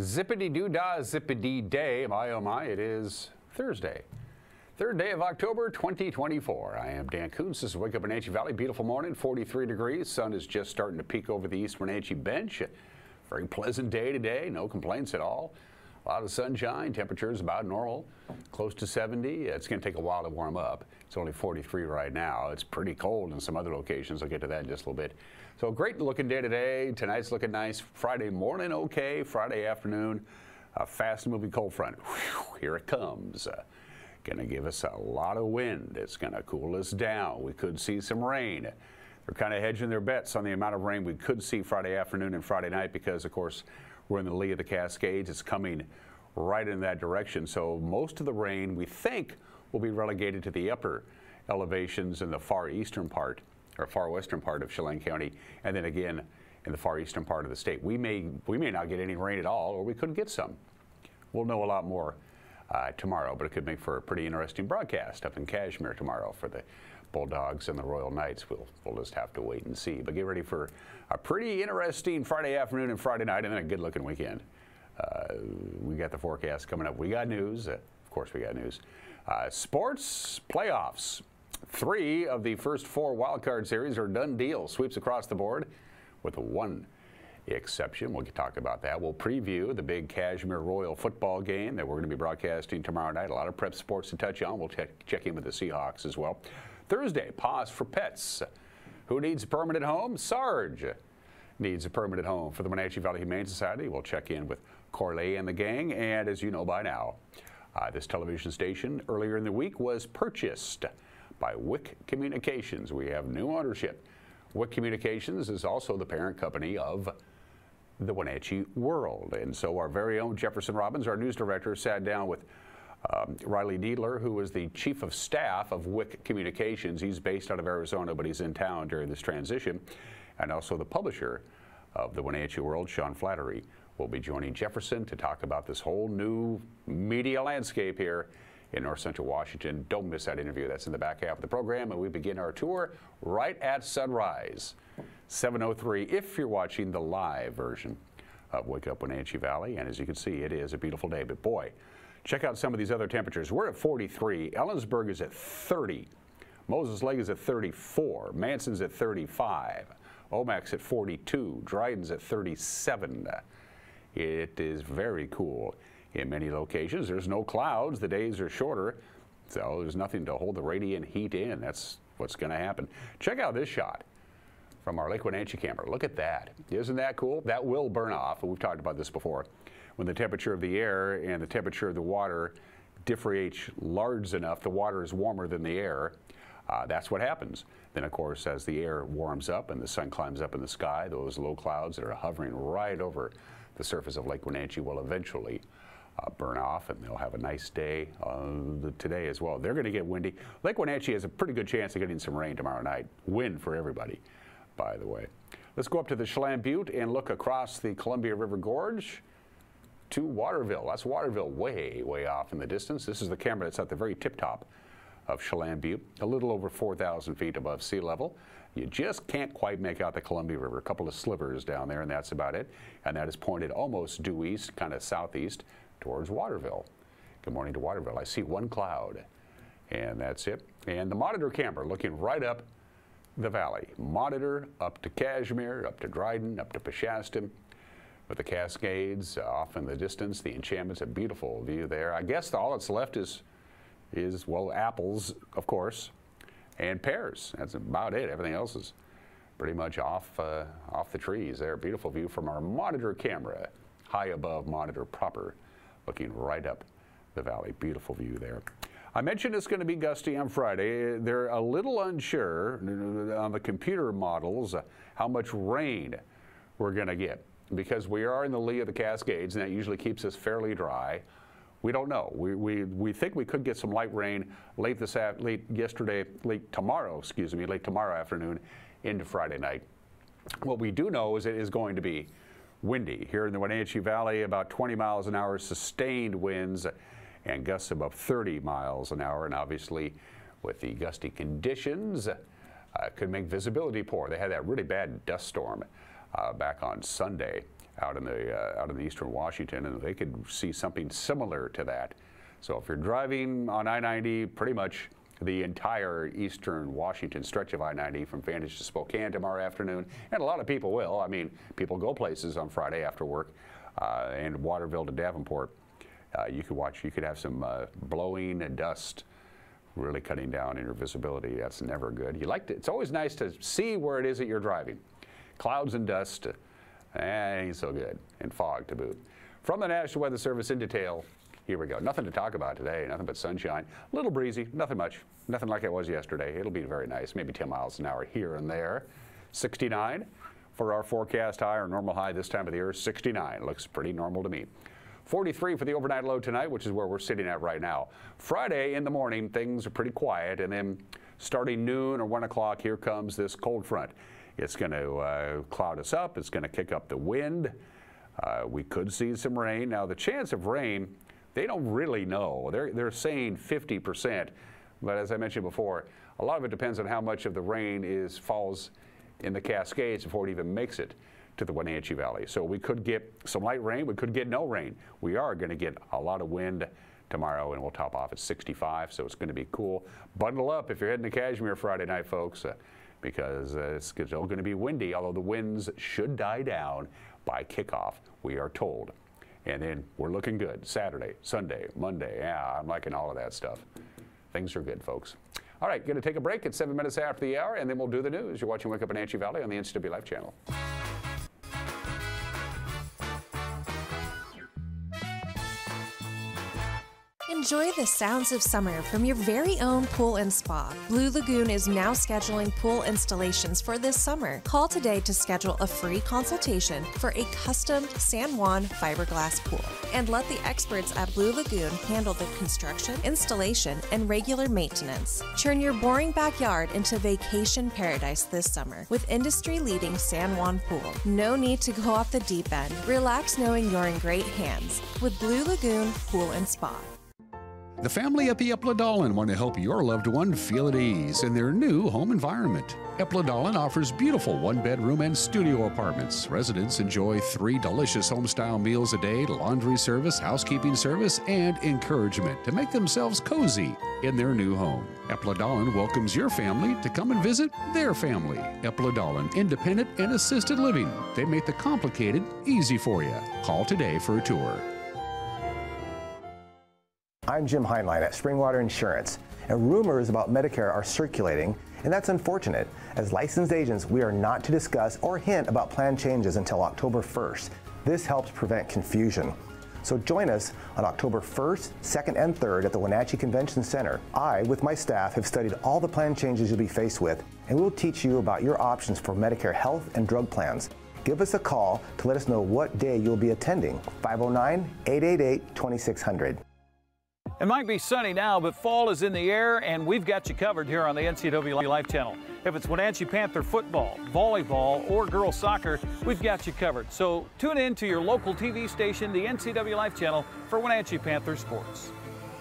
Zippity doo dah, zippity day. My oh my, it is Thursday. Third day of October 2024. I am Dan Coons. This is Wake Up Wenatchee Valley. Beautiful morning, 43 degrees. Sun is just starting to peek over the East Wenatchee bench. Very pleasant day today. No complaints at all. A lot of sunshine. Temperatures about normal, close to 70. It's going to take a while to warm up. It's only 43 right now. It's pretty cold in some other locations. I'll get to that in just a little bit. So great looking day today. Tonight's looking nice. Friday morning, okay. Friday afternoon, a fast moving cold front. Whew, here it comes. Uh, going to give us a lot of wind. It's going to cool us down. We could see some rain. They're kind of hedging their bets on the amount of rain we could see Friday afternoon and Friday night because, of course, we're in the lee of the Cascades. It's coming right in that direction. So most of the rain, we think, will be relegated to the upper elevations in the far eastern part or far western part of Chelan County, and then again in the far eastern part of the state. We may, we may not get any rain at all, or we could get some. We'll know a lot more uh, tomorrow, but it could make for a pretty interesting broadcast up in Cashmere tomorrow for the Bulldogs and the Royal Knights. We'll, we'll just have to wait and see. But get ready for a pretty interesting Friday afternoon and Friday night, and then a good looking weekend. Uh, we got the forecast coming up. We got news. Uh, of course, we got news. Uh, sports playoffs. Three of the first four wildcard series are done deals, sweeps across the board, with one exception. We'll talk about that. We'll preview the big Cashmere Royal football game that we're going to be broadcasting tomorrow night. A lot of prep sports to touch on. We'll check, check in with the Seahawks as well. Thursday, pause for pets. Who needs a permanent home? Sarge needs a permanent home for the Wenatchee Valley Humane Society. We'll check in with Corley and the gang. And as you know by now, uh, this television station earlier in the week was purchased by WIC Communications. We have new ownership. WIC Communications is also the parent company of the Wenatchee World. And so our very own Jefferson Robbins, our news director, sat down with um, Riley Needler, who is the chief of staff of WIC Communications. He's based out of Arizona, but he's in town during this transition. And also the publisher of the Wenatchee World, Sean Flaherty, will be joining Jefferson to talk about this whole new media landscape here in North Central Washington. Don't miss that interview. That's in the back half of the program, and we begin our tour right at sunrise, 7:03. If you're watching the live version of Wake Up Wenatchee Valley, and as you can see, it is a beautiful day. But boy, check out some of these other temperatures. We're at 43. Ellensburg is at 30. Moses Lake is at 34. Manson's at 35. Omak's at 42. Dryden's at 37. It is very cool in many locations. There's no clouds. The days are shorter. So there's nothing to hold the radiant heat in. That's what's going to happen. Check out this shot from our Lake Wenatchee camera. Look at that. Isn't that cool? That will burn off. We've talked about this before. When the temperature of the air and the temperature of the water differentiate large enough, the water is warmer than the air. Uh, that's what happens. Then, of course, as the air warms up and the sun climbs up in the sky, those low clouds that are hovering right over the surface of Lake Wenatchee will eventually uh, burn off and they'll have a nice day uh, today as well. They're going to get windy. Lake Wenatchee has a pretty good chance of getting some rain tomorrow night. Wind for everybody, by the way. Let's go up to the Chelan Butte and look across the Columbia River Gorge to Waterville. That's Waterville way, way off in the distance. This is the camera that's at the very tip top of Chelan Butte, a little over 4,000 feet above sea level. You just can't quite make out the Columbia River. A couple of slivers down there, and that's about it. And that is pointed almost due east, kind of southeast towards Waterville. Good morning to Waterville. I see one cloud, and that's it. And the monitor camera looking right up the valley. Monitor up to Cashmere, up to Dryden, up to Peshastin, with the Cascades off in the distance. The Enchantments a beautiful view there. I guess all that's left is, is well, apples, of course, and pears. That's about it. Everything else is pretty much off, uh, off the trees there. Beautiful view from our monitor camera, high above monitor proper looking right up the valley. Beautiful view there. I mentioned it's going to be gusty on Friday. They're a little unsure on the computer models uh, how much rain we're going to get because we are in the lee of the Cascades and that usually keeps us fairly dry. We don't know. We, we, we think we could get some light rain late this late yesterday, late tomorrow, excuse me, late tomorrow afternoon into Friday night. What we do know is it is going to be windy. Here in the Wenatchee Valley, about 20 miles an hour sustained winds and gusts above 30 miles an hour. And obviously, with the gusty conditions, uh, could make visibility poor. They had that really bad dust storm uh, back on Sunday. out in the uh, out in the eastern Washington, and they could see something similar to that. So if you're driving on I-90, pretty much the entire eastern Washington stretch of I-90 from Vantage to Spokane tomorrow afternoon, and a lot of people will. I mean, people go places on Friday after work, uh, and Waterville to Davenport. Uh, you could watch. You could have some uh, blowing dust, really cutting down in your visibility. That's never good. You like to. It's always nice to see where it is that you're driving. Clouds and dust, eh, ain't so good, and fog to boot. From the National Weather Service in detail, here we go. Nothing to talk about today, nothing but sunshine. A little breezy, nothing much. Nothing like it was yesterday. It'll be very nice, maybe 10 miles an hour here and there. 69 for our forecast high or normal high this time of the year, 69. Looks pretty normal to me. 43 for the overnight low tonight, which is where we're sitting at right now. Friday in the morning, things are pretty quiet, and then starting noon or 1 o'clock, here comes this cold front. It's going to uh, cloud us up. It's going to kick up the wind. Uh, we could see some rain. Now, the chance of rain they don't really know. They're, they're saying 50%, but as I mentioned before, a lot of it depends on how much of the rain is falls in the Cascades before it even makes it to the Wenatchee Valley. So we could get some light rain, we could get no rain. We are going to get a lot of wind tomorrow, and we'll top off at 65, so it's going to be cool. Bundle up if you're heading to Cashmere Friday night, folks, uh, because uh, it's still going to be windy, although the winds should die down by kickoff, we are told. And then we're looking good Saturday, Sunday, Monday. Yeah, I'm liking all of that stuff. Things are good, folks. All right, going to take a break at seven minutes after the hour, and then we'll do the news. You're watching Wake Up Wenatchee Valley on the NCW Life channel. Enjoy the sounds of summer from your very own pool and spa. Blue Lagoon is now scheduling pool installations for this summer. Call today to schedule a free consultation for a custom San Juan fiberglass pool. And let the experts at Blue Lagoon handle the construction, installation, and regular maintenance. Turn your boring backyard into vacation paradise this summer with industry leading San Juan pool. No need to go off the deep end. Relax knowing you're in great hands with Blue Lagoon Pool and Spa. The family at the Eplodolin want to help your loved one feel at ease in their new home environment. Eplodolin offers beautiful one bedroom and studio apartments. Residents enjoy three delicious home-style meals a day, laundry service, housekeeping service, and encouragement to make themselves cozy in their new home. Eplodolin welcomes your family to come and visit their family. Eplodolin, independent and assisted living. They make the complicated easy for you. Call today for a tour. I'm Jim Heinlein at Springwater Insurance, and rumors about Medicare are circulating, and that's unfortunate. As licensed agents, we are not to discuss or hint about plan changes until October 1st. This helps prevent confusion. So join us on October 1st, 2nd, and 3rd at the Wenatchee Convention Center. I, with my staff, have studied all the plan changes you'll be faced with, and we'll teach you about your options for Medicare health and drug plans. Give us a call to let us know what day you'll be attending. 509 888 2600. It might be sunny now, but fall is in the air, and we've got you covered here on the NCW Life Channel. If it's Wenatchee Panther football, volleyball, or girls soccer, we've got you covered. So tune in to your local TV station, the NCW Life Channel, for Wenatchee Panther sports.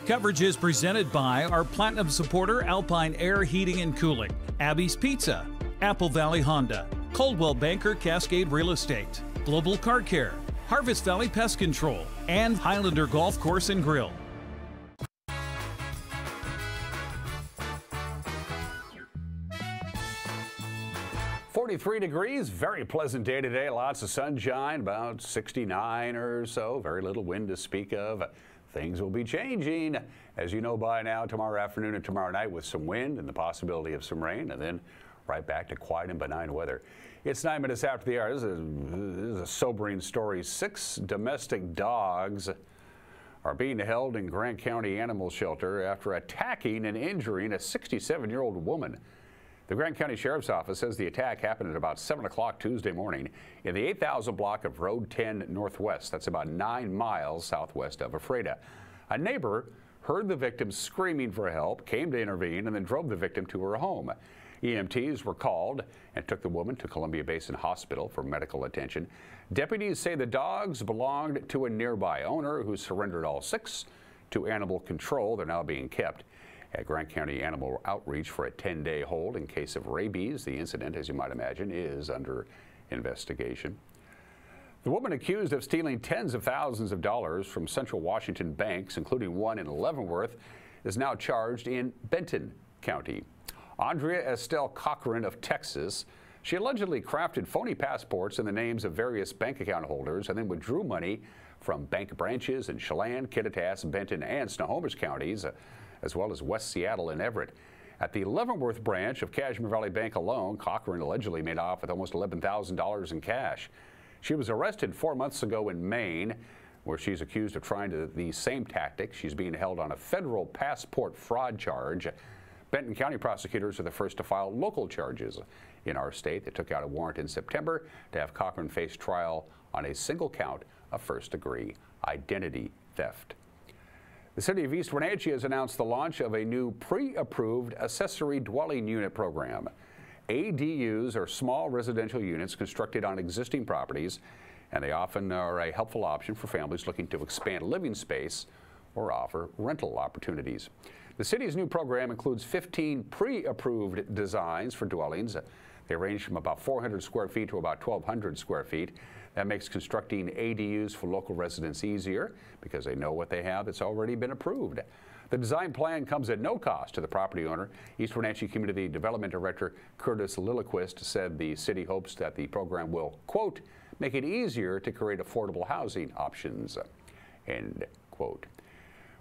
Coverage is presented by our platinum supporter, Alpine Air Heating and Cooling, Abby's Pizza, Apple Valley Honda, Coldwell Banker Cascade Real Estate, Global Car Care, Harvest Valley Pest Control, and Highlander Golf Course and Grill. 43 degrees, very pleasant day today. Lots of sunshine, about 69 or so. Very little wind to speak of. Things will be changing, as you know by now, tomorrow afternoon and tomorrow night with some wind and the possibility of some rain, and then right back to quiet and benign weather. It's nine minutes after the hour. This is, this is a sobering story. Six domestic dogs are being held in Grant County Animal Shelter after attacking and injuring a 67 year old woman. The Grant County Sheriff's Office says the attack happened at about 7 o'clock Tuesday morning in the 8000 block of Road 10 Northwest. That's about nine miles southwest of Ephrata. A neighbor heard the victim screaming for help, came to intervene, and then drove the victim to her home. EMTs were called and took the woman to Columbia Basin Hospital for medical attention. Deputies say the dogs belonged to a nearby owner who surrendered all six to animal control. They're now being kept at Grant County Animal Outreach for a 10-day hold in case of rabies. The incident, as you might imagine, is under investigation. The woman accused of stealing tens of thousands of dollars from central Washington banks, including one in Leavenworth, is now charged in Benton County. Andrea Estelle Cochran of Texas. She allegedly crafted phony passports in the names of various bank account holders and then withdrew money from bank branches in Chelan, Kittitas, Benton, and Snohomish counties, uh, as well as West Seattle and Everett. At the Leavenworth branch of Cashmere Valley Bank alone, Cochran allegedly made off with almost $11,000 in cash. She was arrested four months ago in Maine, where she's accused of trying to, the same tactic. She's being held on a federal passport fraud charge. Benton County prosecutors are the first to file local charges in our state. They took out a warrant in September to have Cochran face trial on a single count of first degree identity theft. The city of East Wenatchee has announced the launch of a new pre-approved accessory dwelling unit program. ADUs are small residential units constructed on existing properties, and they often are a helpful option for families looking to expand living space or offer rental opportunities. The city's new program includes 15 pre-approved designs for dwellings. They range from about 400 square feet to about 1,200 square feet. That makes constructing ADUs for local residents easier because they know what they have that's already been approved. The design plan comes at no cost to the property owner. East Wenatchee Community Development Director Curtis Lilliquist said the city hopes that the program will, quote, make it easier to create affordable housing options, end quote.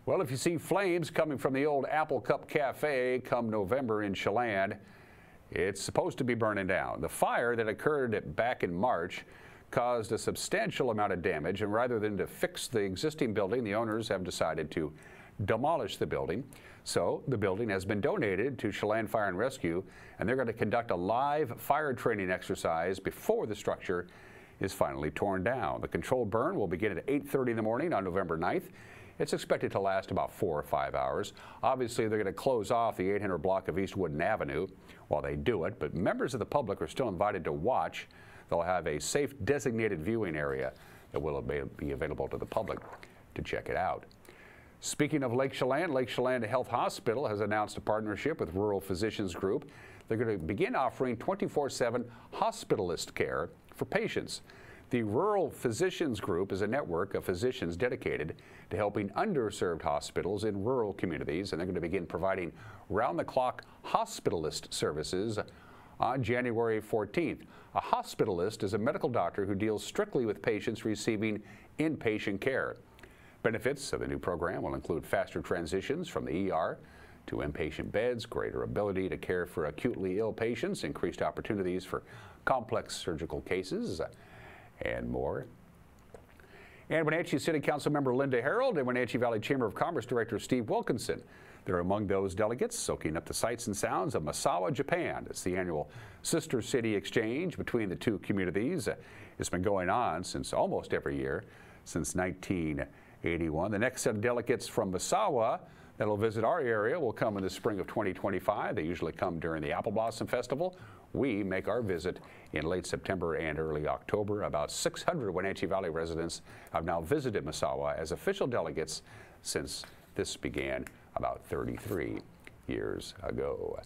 Well, if you see flames coming from the old Apple Cup Cafe come November in Chelan, it's supposed to be burning down. The fire that occurred back in March caused a substantial amount of damage, and rather than to fix the existing building, the owners have decided to demolish the building. So the building has been donated to Chelan Fire and Rescue, and they're going to conduct a live fire training exercise before the structure is finally torn down. The controlled burn will begin at 8.30 in the morning on November 9th. It's expected to last about four or five hours. Obviously, they're going to close off the 800 block of East Woodin Avenue while they do it, but members of the public are still invited to watch. They'll have a safe designated viewing area that will be available to the public to check it out. Speaking of Lake Chelan, Lake Chelan Health Hospital has announced a partnership with Rural Physicians Group. They're going to begin offering 24-7 hospitalist care for patients. The Rural Physicians Group is a network of physicians dedicated to helping underserved hospitals in rural communities, and they're going to begin providing round-the-clock hospitalist services on January 14th. A hospitalist is a medical doctor who deals strictly with patients receiving inpatient care. Benefits of the new program will include faster transitions from the ER to inpatient beds, greater ability to care for acutely ill patients, increased opportunities for complex surgical cases, and more. And Wenatchee City Council member Linda Herald and Wenatchee Valley Chamber of Commerce Director Steve Wilkinson. They're among those delegates soaking up the sights and sounds of Misawa, Japan. It's the annual Sister City Exchange between the two communities. Uh, it's been going on since almost every year since 1981. The next set of delegates from Misawa that'll visit our area will come in the spring of 2025. They usually come during the Apple Blossom Festival. We make our visit in late September and early October. About 600 Wenatchee Valley residents have now visited Misawa as official delegates since this began about 33 years ago.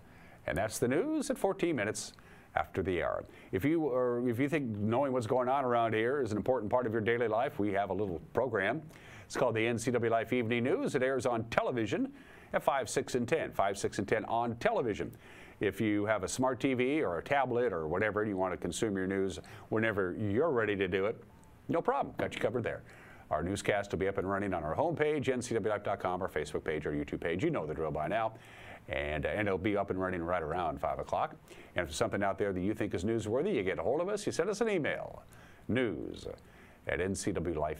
And that's the news at 14 minutes after the hour. If you, or if you think knowing what's going on around here is an important part of your daily life, we have a little program it's called the NCW Life Evening News. It airs on television at 5, 6, and 10. 5, 6, and 10 on television. If you have a smart TV or a tablet or whatever, you want to consume your news whenever you're ready to do it, no problem. Got you covered there. Our newscast will be up and running on our homepage, ncwlife.com, our Facebook page, our YouTube page. You know the drill by now. And, uh, and it'll be up and running right around 5 o'clock. And if there's something out there that you think is newsworthy, you get a hold of us, you send us an email. News at ncwlife.com.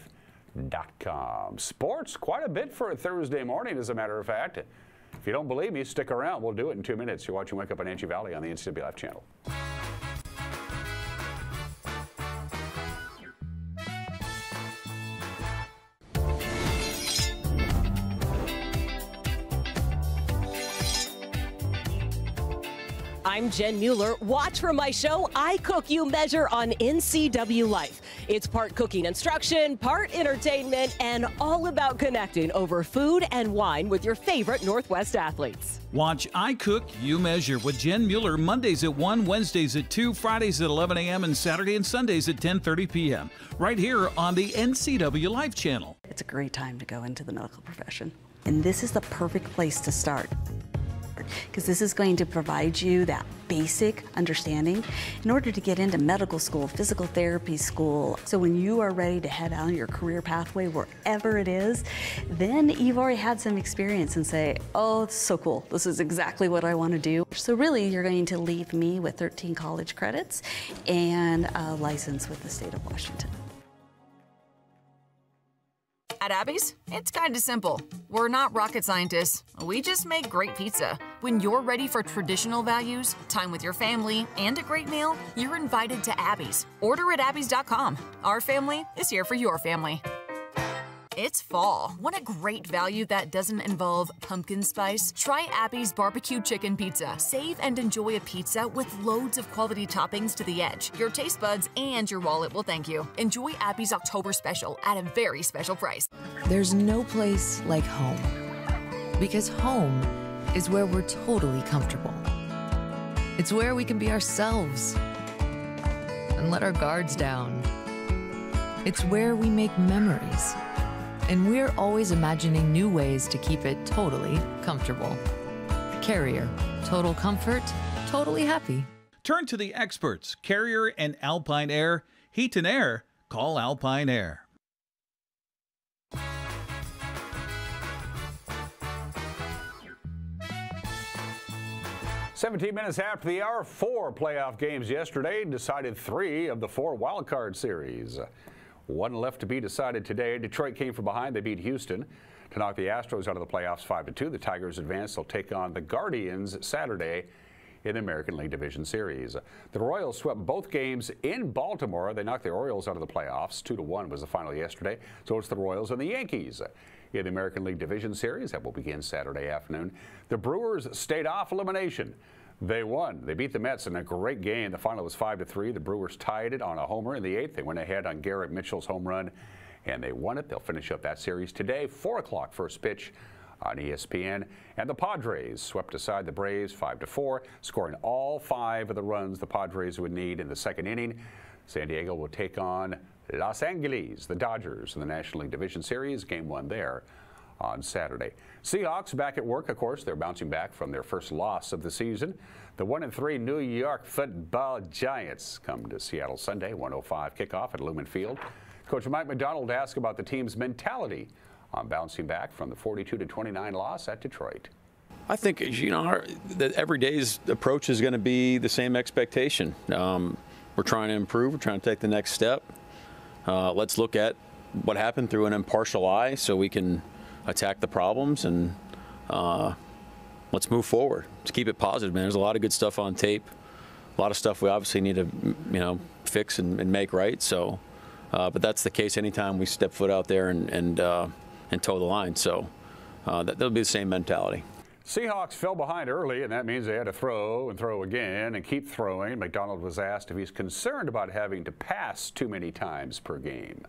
Sports, quite a bit for a Thursday morning, as a matter of fact. If you don't believe me, stick around. We'll do it in two minutes. You're watching Wake Up in Wenatchee Valley on the NCW Life channel. I'm Jen Mueller. Watch for my show, I Cook You Measure on NCW Life. It's part cooking instruction, part entertainment, and all about connecting over food and wine with your favorite Northwest athletes. Watch I Cook, You Measure with Jen Mueller Mondays at 1, Wednesdays at 2, Fridays at 11 a.m., and Saturday and Sundays at 10.30 p.m. Right here on the NCW Life channel. It's a great time to go into the medical profession. And this is the perfect place to start because this is going to provide you that basic understanding in order to get into medical school, physical therapy school. So when you are ready to head out on your career pathway, wherever it is, then you've already had some experience and say, oh, it's so cool. This is exactly what I want to do. So really, you're going to leave me with 13 college credits and a license with the state of Washington. At Abby's, it's kind of simple. We're not rocket scientists. We just make great pizza. When you're ready for traditional values, time with your family, and a great meal, you're invited to Abby's. Order at abby's.com. Our family is here for your family. It's fall. Want a great value that doesn't involve pumpkin spice? Try Abby's Barbecue Chicken Pizza. Save and enjoy a pizza with loads of quality toppings to the edge. Your taste buds and your wallet will thank you. Enjoy Abby's October special at a very special price. There's no place like home. Because home is where we're totally comfortable. It's where we can be ourselves and let our guards down. It's where we make memories and we're always imagining new ways to keep it totally comfortable. Carrier, total comfort, totally happy. Turn to the experts, Carrier and Alpine Air. Heat and air, call Alpine Air. Seventeen minutes after the hour, four playoff games yesterday decided three of the four wildcard series. One left to be decided today. Detroit came from behind. They beat Houston to knock the Astros out of the playoffs 5 to 2. The Tigers advance. They'll take on the Guardians Saturday in the American League Division Series. The Royals swept both games in Baltimore. They knocked the Orioles out of the playoffs. 2 to 1 was the final yesterday. So it's the Royals and the Yankees in the American League Division Series that will begin Saturday afternoon. The Brewers stayed off elimination. They won. They beat the Mets in a great game. The final was 5 to 3. The Brewers tied it on a homer in the eighth. They went ahead on Garrett Mitchell's home run, and they won it. They'll finish up that series today, 4 o'clock first pitch on ESPN. And the Padres swept aside the Braves 5 to 4, scoring all five of the runs the Padres would need in the second inning. San Diego will take on Los Angeles, the Dodgers, in the National League Division Series. Game one there on Saturday. Seahawks back at work, of course. They're bouncing back from their first loss of the season. The 1 and 3 New York football Giants come to Seattle Sunday, 105 kickoff at Lumen Field. Coach Mike Macdonald asked about the team's mentality on bouncing back from the 42 to 29 loss at Detroit. I think you know our, that every day's approach is going to be the same expectation. Um, we're trying to improve. We're trying to take the next step. Uh, let's look at what happened through an impartial eye, so we can attack the problems and uh, let's move forward. Let's keep it positive, man. There's a lot of good stuff on tape. A lot of stuff we obviously need to, you know, fix and, and make right. So, uh, but that's the case anytime we step foot out there and and, uh, and toe the line. So uh, that, that'll be the same mentality. Seahawks fell behind early, and that means they had to throw and throw again and keep throwing. Macdonald was asked if he's concerned about having to pass too many times per game.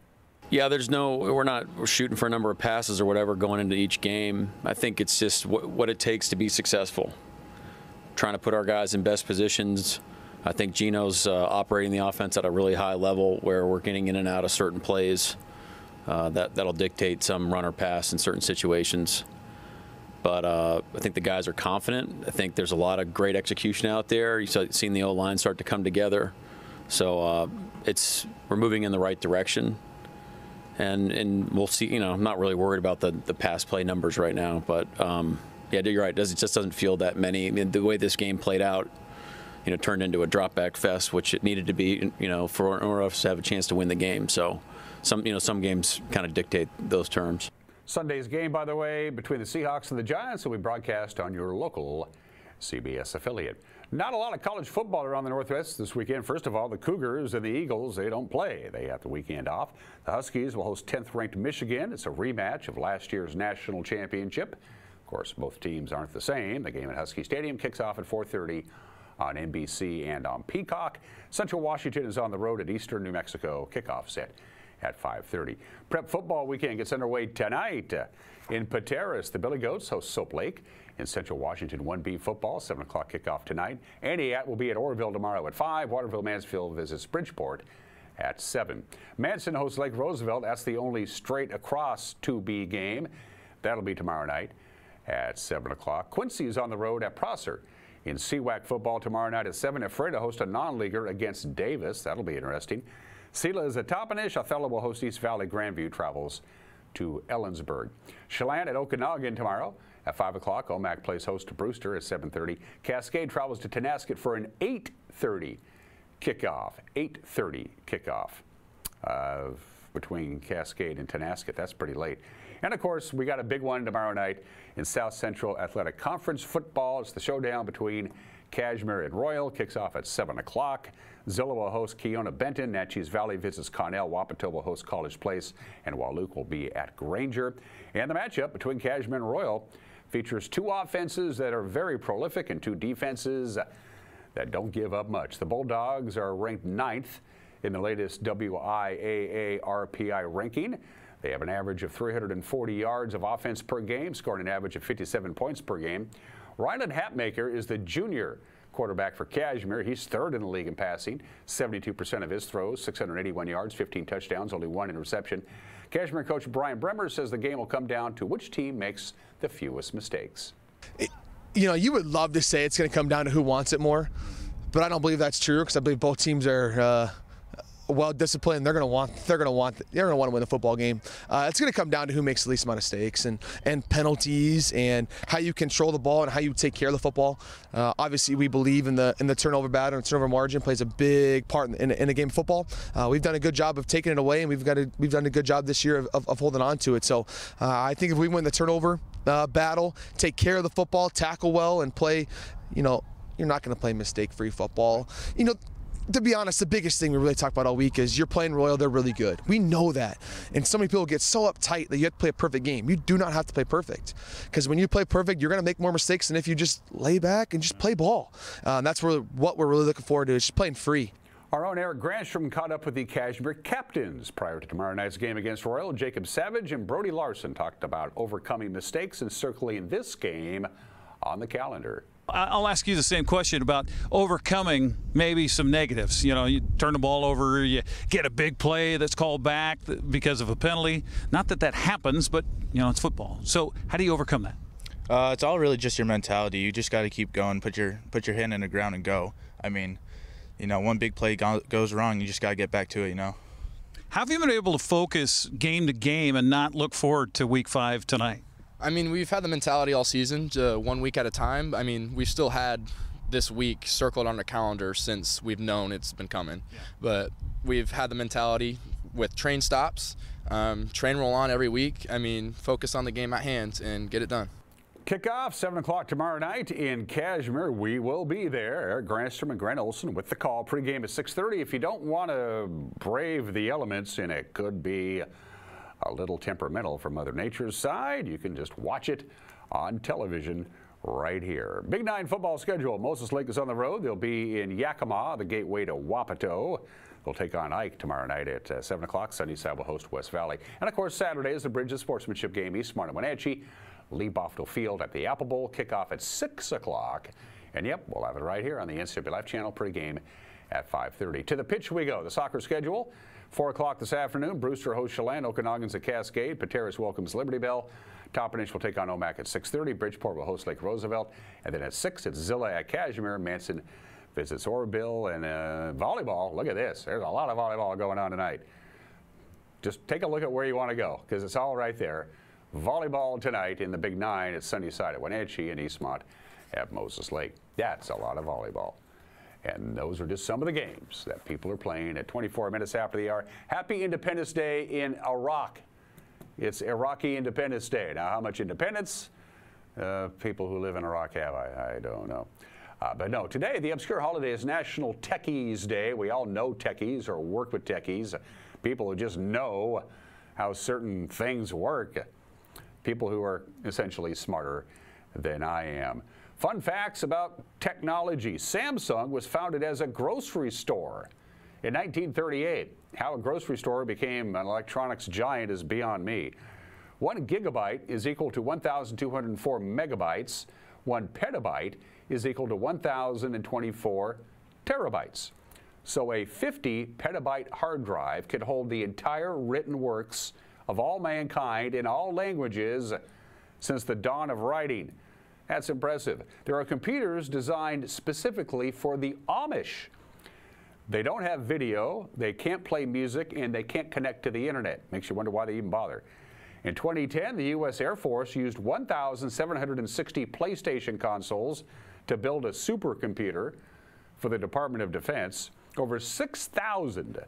Yeah, there's no, we're not we're shooting for a number of passes or whatever going into each game. I think it's just what, what it takes to be successful. Trying to put our guys in best positions. I think Geno's uh, operating the offense at a really high level where we're getting in and out of certain plays. Uh, that, that'll dictate some run or pass in certain situations. But uh, I think the guys are confident. I think there's a lot of great execution out there. You've seen the O line start to come together. So uh, it's we're moving in the right direction and and we'll see. You know, I'm not really worried about the the pass play numbers right now, but um, yeah, you're right. It, does, it just doesn't feel that many. I mean, the way this game played out, you know, turned into a drop back fest, which it needed to be, you know, for us to have a chance to win the game. So, some you know some games kind of dictate those terms. Sunday's game, by the way, between the Seahawks and the Giants will be broadcast on your local CBS affiliate. Not a lot of college football around the Northwest this weekend. First of all, the Cougars and the Eagles, they don't play. They have the weekend off. The Huskies will host 10th ranked Michigan. It's a rematch of last year's national championship. Of course, both teams aren't the same. The game at Husky Stadium kicks off at 4:30 on NBC and on Peacock. Central Washington is on the road at Eastern New Mexico. Kickoff set at 5.30. Prep football weekend gets underway tonight in Pateros. The Billy Goats host Soap Lake in Central Washington 1B football. 7 o'clock kickoff tonight. Entiat will be at Oroville tomorrow at 5. Waterville Mansfield visits Bridgeport at 7. Manson hosts Lake Roosevelt. That's the only straight across 2B game. That'll be tomorrow night at 7 o'clock. Quincy is on the road at Prosser in CWAC football tomorrow night at 7. Ephrata host a non-leaguer against Davis. That'll be interesting. Selah is at Toppenish. Othello will host East Valley. Grandview travels to Ellensburg. Chelan at Okanogan tomorrow at 5 o'clock. Omak plays host to Brewster at 7.30. Cascade travels to Tonasket for an 8.30 kickoff. 8.30 kickoff uh, between Cascade and Tonasket. That's pretty late. And of course, we got a big one tomorrow night in South Central Athletic Conference football. It's the showdown between Cashmere and Royal. Kicks off at 7 o'clock. Zillah will host Kiona Benton. Naches Valley visits Connell. Wapato will host College Place. And Wahluke will be at Granger. And the matchup between Cashmere and Royal features two offenses that are very prolific and two defenses that don't give up much. The Bulldogs are ranked ninth in the latest WIAA RPI ranking. They have an average of 340 yards of offense per game, scoring an average of 57 points per game. Ryland Hatmaker is the junior quarterback for Cashmere. He's third in the league in passing, 72% of his throws, 681 yards, 15 touchdowns, only one interception. Cashmere coach Brian Bremer says the game will come down to which team makes the fewest mistakes. You know, you would love to say it's going to come down to who wants it more, but I don't believe that's true because I believe both teams are. Uh, well disciplined. They're going to want. They're going to want. They're going to want to win the football game. Uh, it's going to come down to who makes the least amount of mistakes and and penalties and how you control the ball and how you take care of the football. Uh, obviously, we believe in the in the turnover battle and turnover margin plays a big part in, in, in a game of football. Uh, we've done a good job of taking it away, and we've got a, we've done a good job this year of, of, of holding on to it. So uh, I think if we win the turnover uh, battle, take care of the football, tackle well, and play, you know, you're not going to play mistake-free football. You know, to be honest, the biggest thing we really talk about all week is you're playing Royal, they're really good. We know that. And so many people get so uptight that you have to play a perfect game. You do not have to play perfect. Because when you play perfect, you're going to make more mistakes than if you just lay back and just play ball. Uh, that's really what we're really looking forward to, is just playing free. Our own Eric Granstrom caught up with the Cashmere captains prior to tomorrow night's game against Royal. Jacob Savage and Brody Larson talked about overcoming mistakes and circling this game on the calendar. I'll ask you the same question about overcoming maybe some negatives. You know, you turn the ball over, you get a big play that's called back because of a penalty. Not that that happens, but you know, it's football. So, how do you overcome that? Uh, it's all really just your mentality. You just got to keep going, put your put your hand in the ground and go. I mean, you know, one big play goes wrong, you just got to get back to it. You know. How have you been able to focus game to game and not look forward to Week Five tonight? I mean, we've had the mentality all season, uh, one week at a time. I mean, we've still had this week circled on the calendar since we've known it's been coming. Yeah. But we've had the mentality with train stops, um, train roll on every week. I mean, focus on the game at hand and get it done. Kickoff 7 o'clock tomorrow night in Cashmere. We will be there. Eric Granstrom and Grant Olson with the call. Pregame at 6:30. If you don't want to brave the elements, and it could be a little temperamental from Mother Nature's side, you can just watch it on television right here. Big Nine football schedule. Moses Lake is on the road. They'll be in Yakima, the gateway to Wapato. They'll take on Ike tomorrow night at uh, 7 o'clock. Sunnyside will host West Valley. And of course, Saturday is the Bridges Sportsmanship game. Eastmont and Wenatchee. Lee Bofto Field at the Apple Bowl. Kickoff at 6 o'clock. And yep, we'll have it right here on the NCW Life channel pregame at 5.30. To the pitch we go. The soccer schedule. 4 o'clock this afternoon, Brewster hosts Chelan, Okanogan's at Cascade, Pateros welcomes Liberty Bell. Toppenish will take on Omak at 6.30, Bridgeport will host Lake Roosevelt, and then at 6 it's Zillah at Cashmere, Manson visits Oroville, and uh, volleyball, look at this, there's a lot of volleyball going on tonight. Just take a look at where you want to go, because it's all right there. Volleyball tonight in the Big Nine at Sunnyside at Wenatchee and Eastmont at Moses Lake. That's a lot of volleyball. And those are just some of the games that people are playing at 24 minutes after the hour. Happy Independence Day in Iraq. It's Iraqi Independence Day. Now, how much independence uh, people who live in Iraq have, I, I don't know. Uh, but no, today the obscure holiday is National Techies Day. We all know techies or work with techies, people who just know how certain things work, people who are essentially smarter than I am. Fun facts about technology. Samsung was founded as a grocery store in 1938. How a grocery store became an electronics giant is beyond me. One gigabyte is equal to 1,204 megabytes. One petabyte is equal to 1,024 terabytes. So a 50 petabyte hard drive could hold the entire written works of all mankind in all languages since the dawn of writing. That's impressive. There are computers designed specifically for the Amish. They don't have video, they can't play music, and they can't connect to the internet. Makes you wonder why they even bother. In 2010, the U.S. Air Force used 1,760 PlayStation consoles to build a supercomputer for the Department of Defense. Over 6,000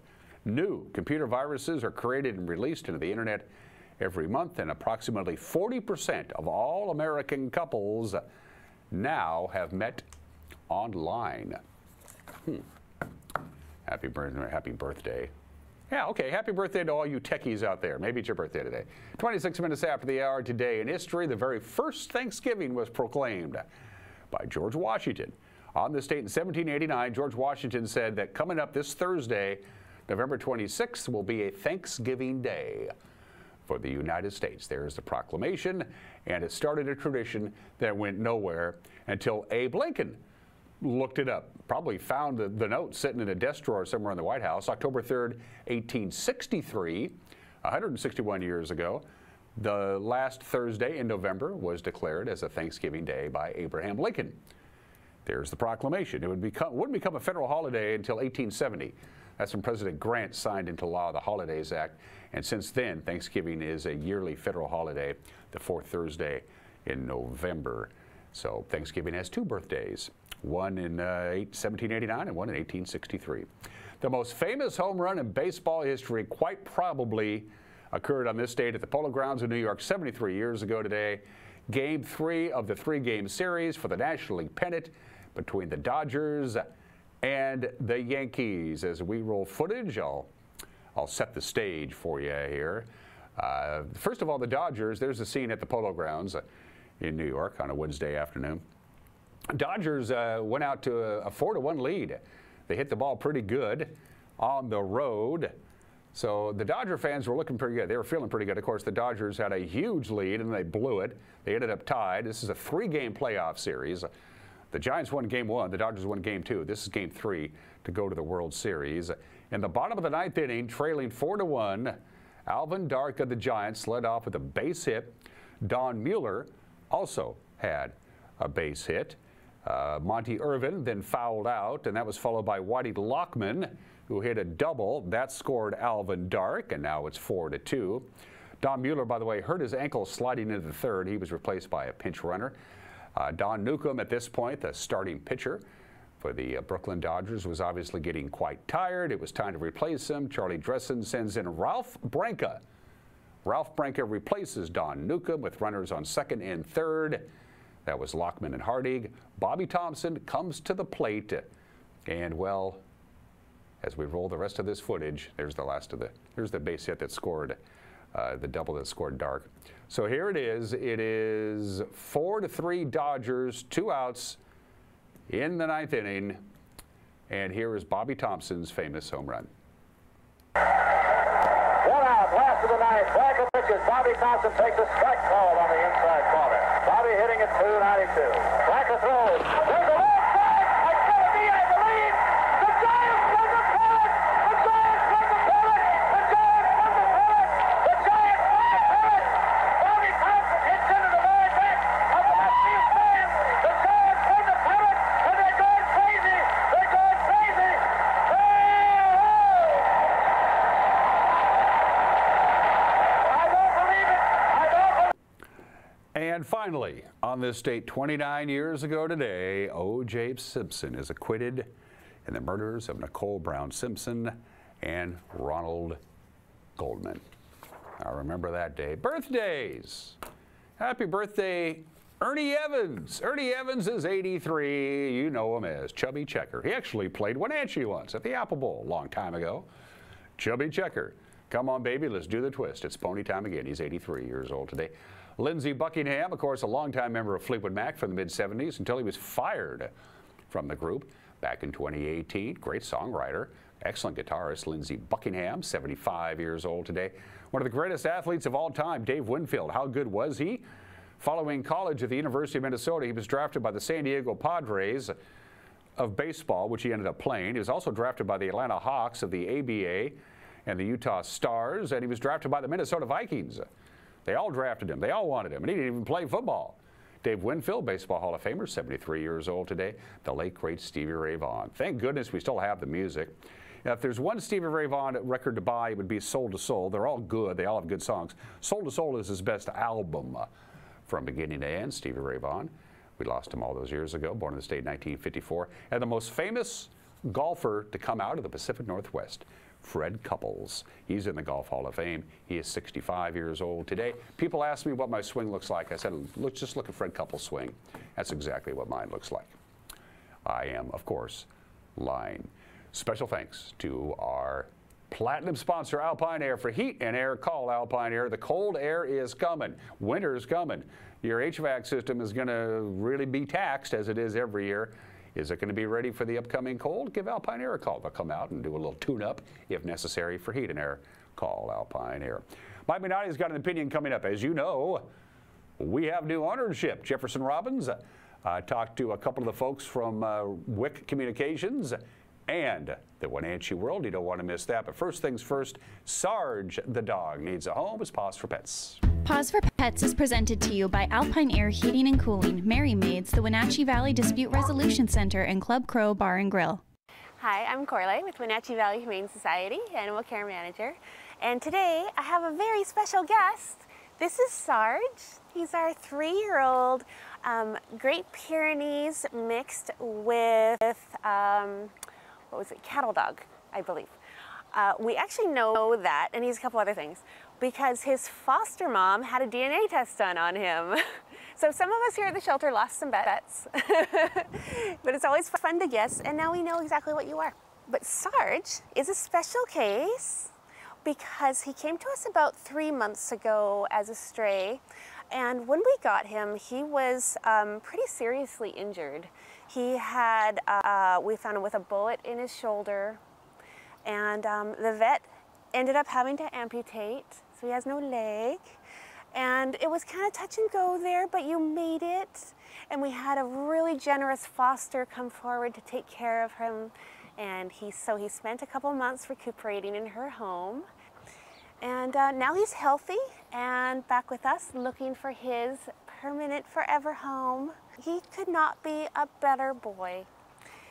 new computer viruses are created and released into the internet every month, and approximately 40% of all American couples now have met online. Hmm. Happy, birthday, happy birthday. Yeah, okay. Happy birthday to all you techies out there. Maybe it's your birthday today. 26 minutes after the hour today in history, the very first Thanksgiving was proclaimed by George Washington. On this date in 1789, George Washington said that coming up this Thursday, November 26th, will be a Thanksgiving Day for the United States. There's the proclamation, and it started a tradition that went nowhere until Abe Lincoln looked it up, probably found the, the note sitting in a desk drawer somewhere in the White House. October 3rd, 1863, 161 years ago, the last Thursday in November was declared as a Thanksgiving Day by Abraham Lincoln. There's the proclamation. It would become, wouldn't become a federal holiday until 1870. That's when President Grant signed into law the Holidays Act. And since then, Thanksgiving is a yearly federal holiday, the fourth Thursday in November. So Thanksgiving has two birthdays, one in uh, 1789 and one in 1863. The most famous home run in baseball history quite probably occurred on this date at the Polo Grounds in New York 73 years ago today. Game three of the three game series for the National League pennant between the Dodgers and the Yankees. As we roll footage, I'll, I'll set the stage for you here. Uh, first of all, the Dodgers, there's a scene at the Polo Grounds in New York on a Wednesday afternoon. Dodgers uh, went out to a, a four to one lead. They hit the ball pretty good on the road. So the Dodger fans were looking pretty good. They were feeling pretty good. Of course, the Dodgers had a huge lead and they blew it. They ended up tied. This is a three game playoff series. The Giants won game one, the Dodgers won game two. This is game three to go to the World Series. In the bottom of the ninth inning, trailing four to one, Alvin Dark of the Giants led off with a base hit. Don Mueller also had a base hit. Uh, Monte Irvin then fouled out, and that was followed by Whitey Lockman, who hit a double. That scored Alvin Dark, and now it's four to two. Don Mueller, by the way, hurt his ankle sliding into the third. He was replaced by a pinch runner. Uh, Don Newcombe, at this point, the starting pitcher for the uh, Brooklyn Dodgers, was obviously getting quite tired. It was time to replace him. Charlie Dressen sends in Ralph Branca. Ralph Branca replaces Don Newcombe with runners on second and third. That was Lockman and Hartung. Bobby Thomson comes to the plate, and well, as we roll the rest of this footage, there's the last of the, here's the base hit that scored, uh, the double that scored Dark. So here it is. It is four to three Dodgers, two outs in the ninth inning. And here is Bobby Thomson's famous home run. One out, last of the ninth. Branca pitches. Bobby Thomson takes a strike call on the inside corner. Bobby hitting at 292. Branca throws. This date 29 years ago today, O.J. Simpson is acquitted in the murders of Nicole Brown Simpson and Ronald Goldman. I remember that day. Birthdays! Happy birthday, Ernie Evans. Ernie Evans is 83. You know him as Chubby Checker. He actually played Wenatchee once at the Apple Bowl a long time ago. Chubby Checker. Come on, baby, let's do the twist. It's pony time again. He's 83 years old today. Lindsey Buckingham, of course, a longtime member of Fleetwood Mac from the mid 70s until he was fired from the group back in 2018. Great songwriter, excellent guitarist, Lindsey Buckingham, 75 years old today. One of the greatest athletes of all time, Dave Winfield. How good was he? Following college at the University of Minnesota, he was drafted by the San Diego Padres of baseball, which he ended up playing. He was also drafted by the Atlanta Hawks of the ABA and the Utah Stars, and he was drafted by the Minnesota Vikings. They all drafted him. They all wanted him, and he didn't even play football. Dave Winfield, Baseball Hall of Famer, 73 years old today. The late, great Stevie Ray Vaughan. Thank goodness we still have the music. Now, if there's one Stevie Ray Vaughan record to buy, it would be Soul to Soul. They're all good. They all have good songs. Soul to Soul is his best album uh, from beginning to end, Stevie Ray Vaughan. We lost him all those years ago, born in the state in 1954. And the most famous golfer to come out of the Pacific Northwest, Fred Couples. He's in the Golf Hall of Fame. He is 65 years old today. People ask me what my swing looks like. I said, look, just look at Fred Couples' swing. That's exactly what mine looks like. I am, of course, lying. Special thanks to our platinum sponsor, Alpine Air. For heat and air, call Alpine Air. The cold air is coming. Winter's coming. Your HVAC system is going to really be taxed, as it is every year. Is it going to be ready for the upcoming cold? Give Alpine Air a call. They'll come out and do a little tune-up if necessary for heat and air. Call Alpine Air. Mike Magnotti's got an opinion coming up. As you know, we have new ownership. Jefferson Robbins. I uh, talked to a couple of the folks from uh, WIC Communications and the Wenatchee World. You don't want to miss that. But first things first, Sarge the dog needs a home. It's Pause for Pets. Pause for Pets is presented to you by Alpine Air Heating and Cooling, Merry Maids, the Wenatchee Valley Dispute Resolution Center, and Club Crow Bar and Grill. Hi, I'm Corley with Wenatchee Valley Humane Society, Animal Care Manager. And today I have a very special guest. This is Sarge. He's our three-year-old um, Great Pyrenees mixed with, um, what was it, cattle dog, I believe. Uh, we actually know that, and he's a couple other things because his foster mom had a DNA test done on him. So some of us here at the shelter lost some bets, but it's always fun to guess, and now we know exactly what you are. But Sarge is a special case because he came to us about three months ago as a stray, and when we got him, he was um, pretty seriously injured. He had, uh, we found him with a bullet in his shoulder, and um, the vet ended up having to amputate so he has no leg. And it was kind of touch and go there, but you made it. And we had a really generous foster come forward to take care of him. And he, so he spent a couple months recuperating in her home. And uh, now he's healthy and back with us looking for his permanent forever home. He could not be a better boy.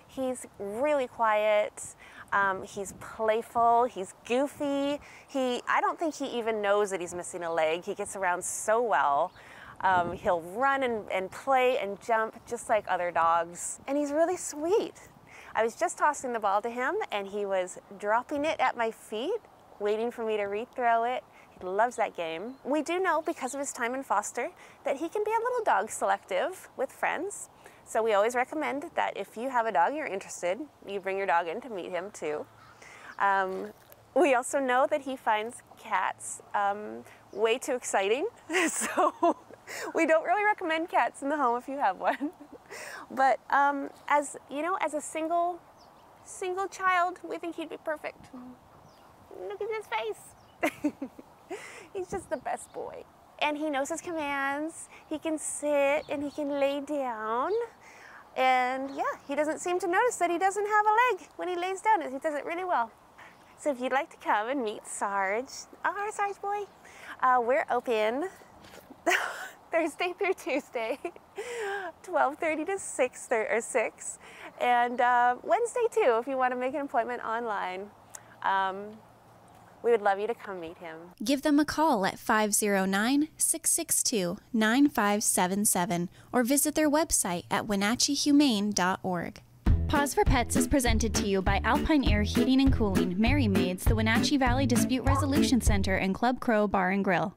He's really quiet. Um, he's playful, he's goofy. He, I don't think he even knows that he's missing a leg. He gets around so well. Um, he'll run and, and play and jump just like other dogs. And he's really sweet. I was just tossing the ball to him and he was dropping it at my feet, waiting for me to rethrow it. He loves that game. We do know because of his time in foster that he can be a little dog selective with friends. So we always recommend that if you have a dog you're interested, you bring your dog in to meet him too. Um, we also know that he finds cats um, way too exciting, so we don't really recommend cats in the home if you have one. but um, as you know, as a single single child, we think he'd be perfect. Look at his face. He's just the best boy and he knows his commands. He can sit and he can lay down. And yeah, he doesn't seem to notice that he doesn't have a leg when he lays down. He does it really well. So if you'd like to come and meet Sarge, our Sarge boy, uh, we're open Thursday through Tuesday, 12:30 to 6 or 6, and uh, Wednesday too if you want to make an appointment online. Um, we would love you to come meet him. Give them a call at 509 662 9577 or visit their website at wenatcheehumane.org. Pause for Pets is presented to you by Alpine Air Heating and Cooling, Merry Maids, the Wenatchee Valley Dispute Resolution Center, and Club Crow Bar and Grill.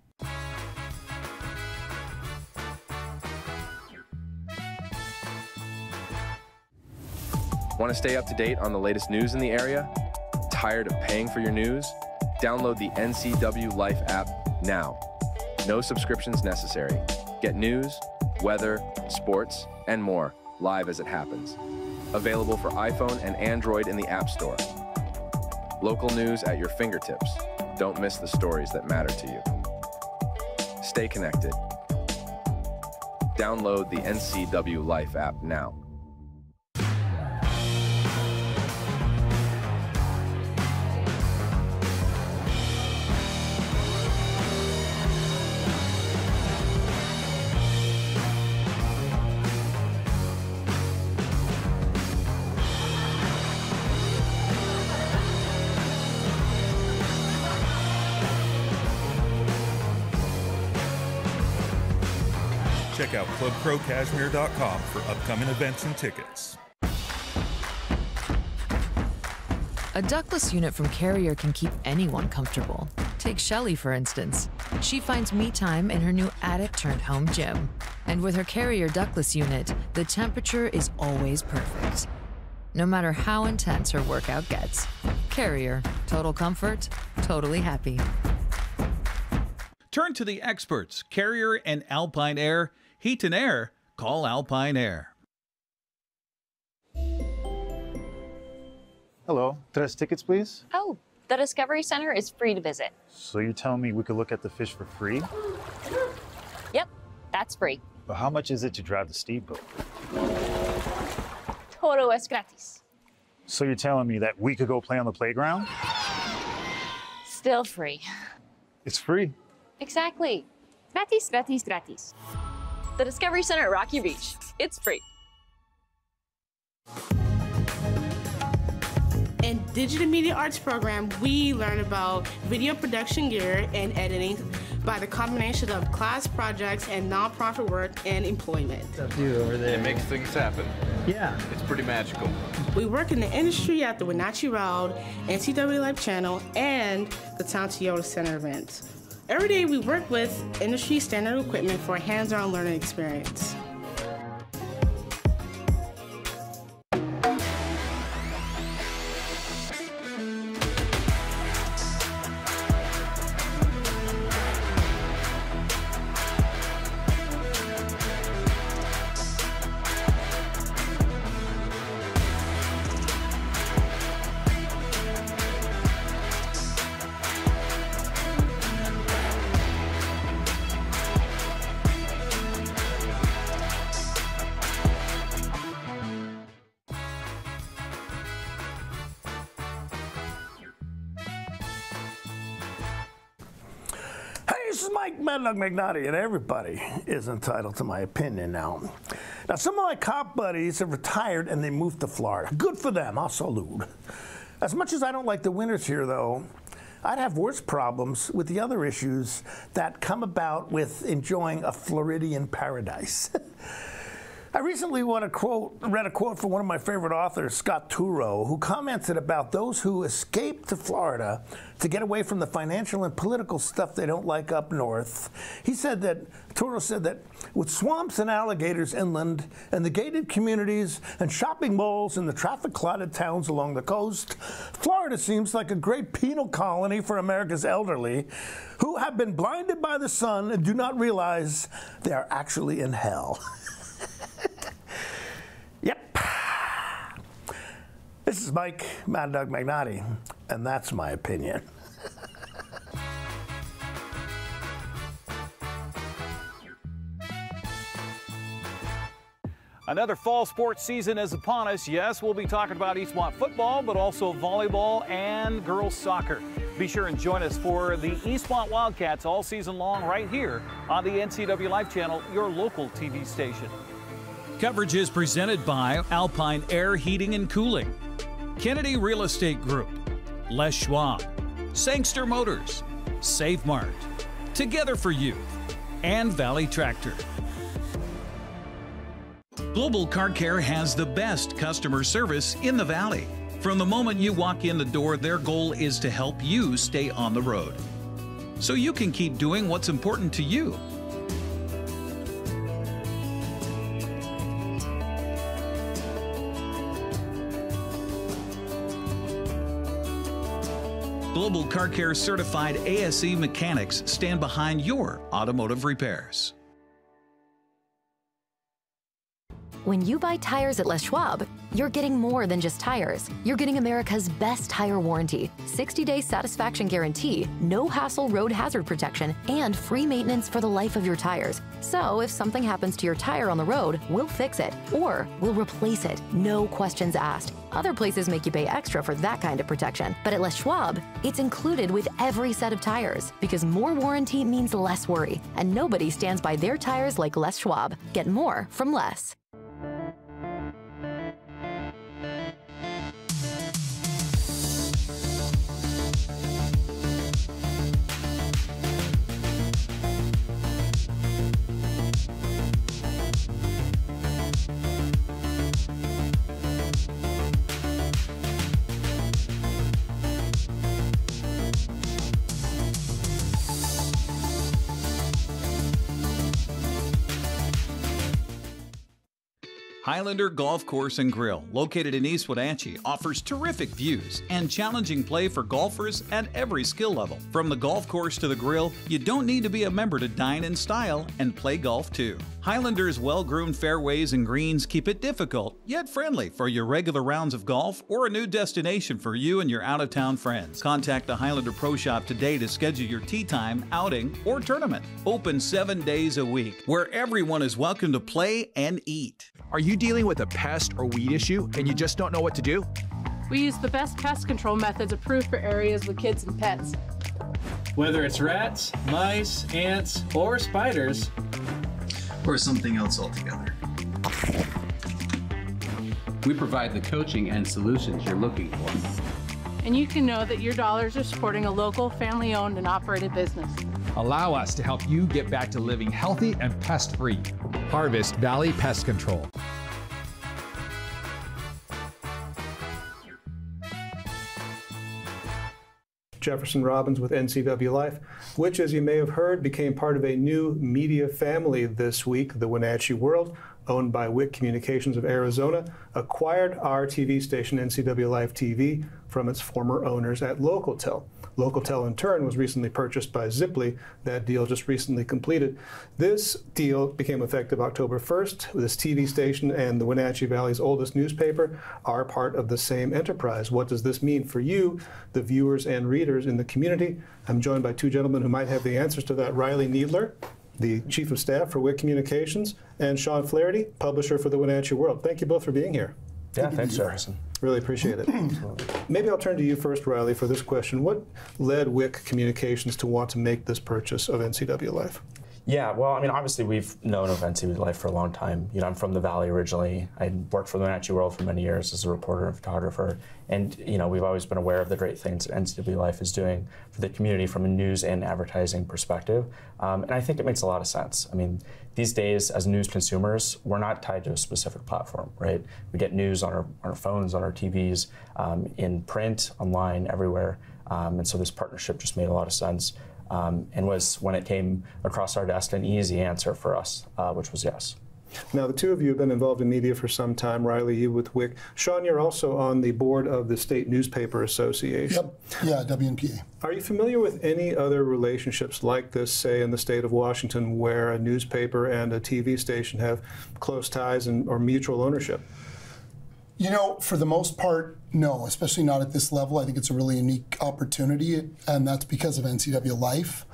Want to stay up to date on the latest news in the area? Tired of paying for your news? Download the NCW Life app now. No subscriptions necessary. Get news, weather, sports, and more live as it happens. Available for iPhone and Android in the App Store. Local news at your fingertips. Don't miss the stories that matter to you. Stay connected. Download the NCW Life app now. Check ClubCrowCashmere.com for upcoming events and tickets. A ductless unit from Carrier can keep anyone comfortable. Take Shelly, for instance. She finds me time in her new attic turned home gym. And with her Carrier ductless unit, the temperature is always perfect. No matter how intense her workout gets. Carrier, total comfort, totally happy. Turn to the experts, Carrier and Alpine Air. Heat and air, call Alpine Air. Hello, tres tickets, please. Oh, the Discovery Center is free to visit. So you're telling me we could look at the fish for free? Yep, that's free. But how much is it to drive the steamboat? Todo es gratis. So you're telling me that we could go play on the playground? Still free. It's free. Exactly. Gratis, gratis, gratis. The Discovery Center at Rocky Beach. It's free. In Digital Media Arts program, we learn about video production gear and editing by the combination of class projects and nonprofit work and employment. You over there. It makes things happen. Yeah. It's pretty magical. We work in the industry at the Wenatchee World, NCW Life Channel, and the Town Toyota Center events. Every day we work with industry standard equipment for a hands-on learning experience. Mike Medlock Magnotti, and everybody is entitled to my opinion now. Now, some of my cop buddies have retired and they moved to Florida. Good for them, I'll salute. As much as I don't like the winters here, though, I'd have worse problems with the other issues that come about with enjoying a Floridian paradise. I recently a quote, read a quote from one of my favorite authors, Scott Turow, who commented about those who escape to Florida to get away from the financial and political stuff they don't like up north. He said that, Turow said that with swamps and alligators inland and the gated communities and shopping malls in the traffic clotted towns along the coast, Florida seems like a great penal colony for America's elderly who have been blinded by the sun and do not realize they are actually in hell. Yep. This is Mike Mad Dog Magnotti, and that's my opinion. Another fall sports season is upon us. Yes, we'll be talking about Eastmont football, but also volleyball and girls soccer. Be sure and join us for the Eastmont Wildcats all season long right here on the NCW Life Channel, your local TV station. Coverage is presented by Alpine Air Heating and Cooling, Kennedy Real Estate Group, Les Schwab, Sangster Motors, Save Mart, Together for Youth, and Valley Tractor. Global Car Care has the best customer service in the Valley. From the moment you walk in the door, their goal is to help you stay on the road. So you can keep doing what's important to you. Global Car Care certified ASE mechanics stand behind your automotive repairs. When you buy tires at Les Schwab, you're getting more than just tires. You're getting America's best tire warranty, 60 day satisfaction guarantee, no hassle road hazard protection, and free maintenance for the life of your tires. So if something happens to your tire on the road, we'll fix it or we'll replace it, no questions asked. Other places make you pay extra for that kind of protection, but at Les Schwab, it's included with every set of tires because more warranty means less worry, and nobody stands by their tires like Les Schwab. Get more from less. Highlander Golf Course and Grill, located in East Wenatchee, offers terrific views and challenging play for golfers at every skill level. From the golf course to the grill, you don't need to be a member to dine in style and play golf too. Highlander's well groomed fairways and greens keep it difficult, yet friendly for your regular rounds of golf or a new destination for you and your out of town friends. Contact the Highlander Pro Shop today to schedule your tee time, outing, or tournament. Open seven days a week, where everyone is welcome to play and eat. Are you dealing with a pest or weed issue and you just don't know what to do? We use the best pest control methods approved for areas with kids and pets. Whether it's rats, mice, ants, or spiders, or something else altogether. We provide the coaching and solutions you're looking for. And you can know that your dollars are supporting a local, family owned, and operated business. Allow us to help you get back to living healthy and pest free. Harvest Valley Pest Control. Jefferson Robbins with NCW Life, which, as you may have heard, became part of a new media family this week, the Wenatchee World, owned by WIC Communications of Arizona, acquired our TV station, NCW Life TV, from its former owners at Localtel. Localtel, in turn, was recently purchased by Ziply. That deal just recently completed. This deal became effective October 1st. This TV station and the Wenatchee Valley's oldest newspaper are part of the same enterprise. What does this mean for you, the viewers and readers in the community? I'm joined by two gentlemen who might have the answers to that Riley Needler, the Chief of Staff for WIC Communications, and Sean Flaherty, publisher for the Wenatchee World. Thank you both for being here. Yeah, thanks, Jefferson. Really appreciate it. Maybe I'll turn to you first, Riley, for this question. What led WIC Communications to want to make this purchase of NCW Life? Yeah, well, I mean, obviously we've known of NCW Life for a long time. You know, I'm from the Valley originally. I worked for the Wenatchee World for many years as a reporter and photographer. And, you know, we've always been aware of the great things that NCW Life is doing for the community from a news and advertising perspective. Um, and I think it makes a lot of sense. I mean, these days, as news consumers, we're not tied to a specific platform, right? We get news on our, on our phones, on our TVs, um, in print, online, everywhere. Um, and so this partnership just made a lot of sense um, and was, when it came across our desk, an easy answer for us, uh, which was yes. Now, the two of you have been involved in media for some time. Riley, you with WIC. Sean, you're also on the board of the State Newspaper Association. Yep. Yeah, WNPA. Are you familiar with any other relationships like this, say, in the state of Washington, where a newspaper and a TV station have close ties and, or mutual ownership? You know, for the most part, no, especially not at this level. I think it's a really unique opportunity, and that's because of NCW Life.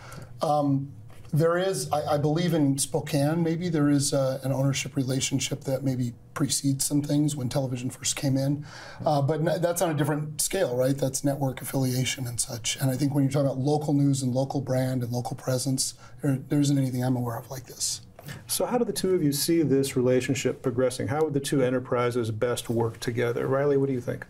Um, there is, I, I, believe in Spokane, maybe there is uh, an ownership relationship that maybe precedes some things when television first came in. Uh, but that's on a different scale, right? That's network affiliation and such. And I think when you're talking about local news and local brand and local presence, there, there isn't anything I'm aware of like this. So, how do the two of you see this relationship progressing? How would the two enterprises best work together? Riley, what do you think?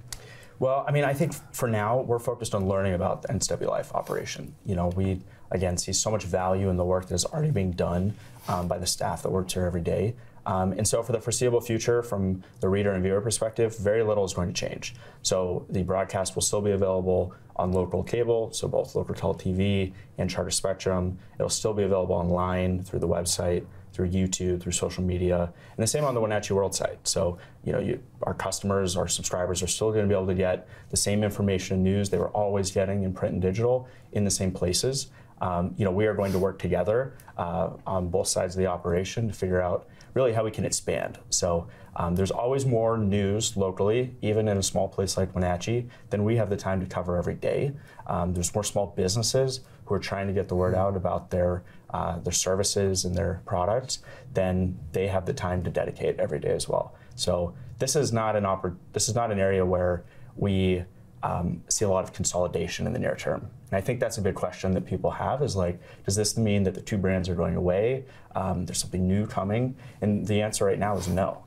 Well, I mean, I think for now we're focused on learning about the NCW Life operation. You know, we again see so much value in the work that is already being done um, by the staff that works here every day. Um, and so, for the foreseeable future, from the reader and viewer perspective, very little is going to change. So, the broadcast will still be available on local cable, so both local TV and Charter Spectrum. It'll still be available online through the website, through YouTube, through social media, and the same on the Wenatchee World site. So, you know, you, our customers, our subscribers are still going to be able to get the same information and news they were always getting in print and digital in the same places. Um, you know, we are going to work together uh, on both sides of the operation to figure out really how we can expand. So um, there's always more news locally, even in a small place like Wenatchee, than we have the time to cover every day. Um, there's more small businesses who are trying to get the word out about their uh, their services and their products than they have the time to dedicate every day as well. So this is not an oppor- this is not an area where we um, see a lot of consolidation in the near term. And I think that's a big question that people have is like, does this mean that the two brands are going away? Um, there's something new coming? And the answer right now is no.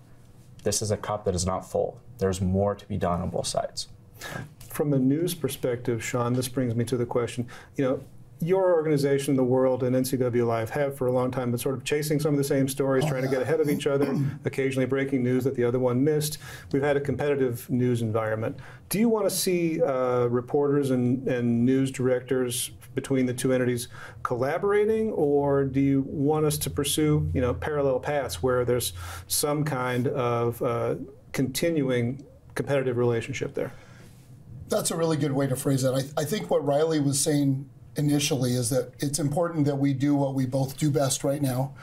This is a cup that is not full. There's more to be done on both sides. From a news perspective, Sean, this brings me to the question, you know, your organization, the world, and NCW Life have for a long time been sort of chasing some of the same stories, oh, trying yeah. to get ahead of each other, occasionally breaking news that the other one missed. We've had a competitive news environment. Do you want to see uh, reporters and, and news directors between the two entities collaborating, or do you want us to pursue, you know, parallel paths where there's some kind of uh, continuing competitive relationship there? That's a really good way to phrase that. I, I think what Riley was saying initially is that it's important that we do what we both do best right now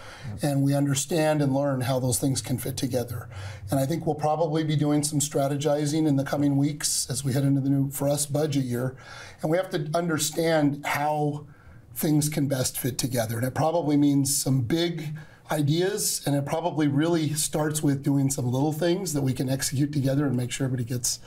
and we understand and learn how those things can fit together. And I think we'll probably be doing some strategizing in the coming weeks as we head into the new, for us, budget year. And we have to understand how things can best fit together. And it probably means some big ideas and it probably really starts with doing some little things that we can execute together and make sure everybody gets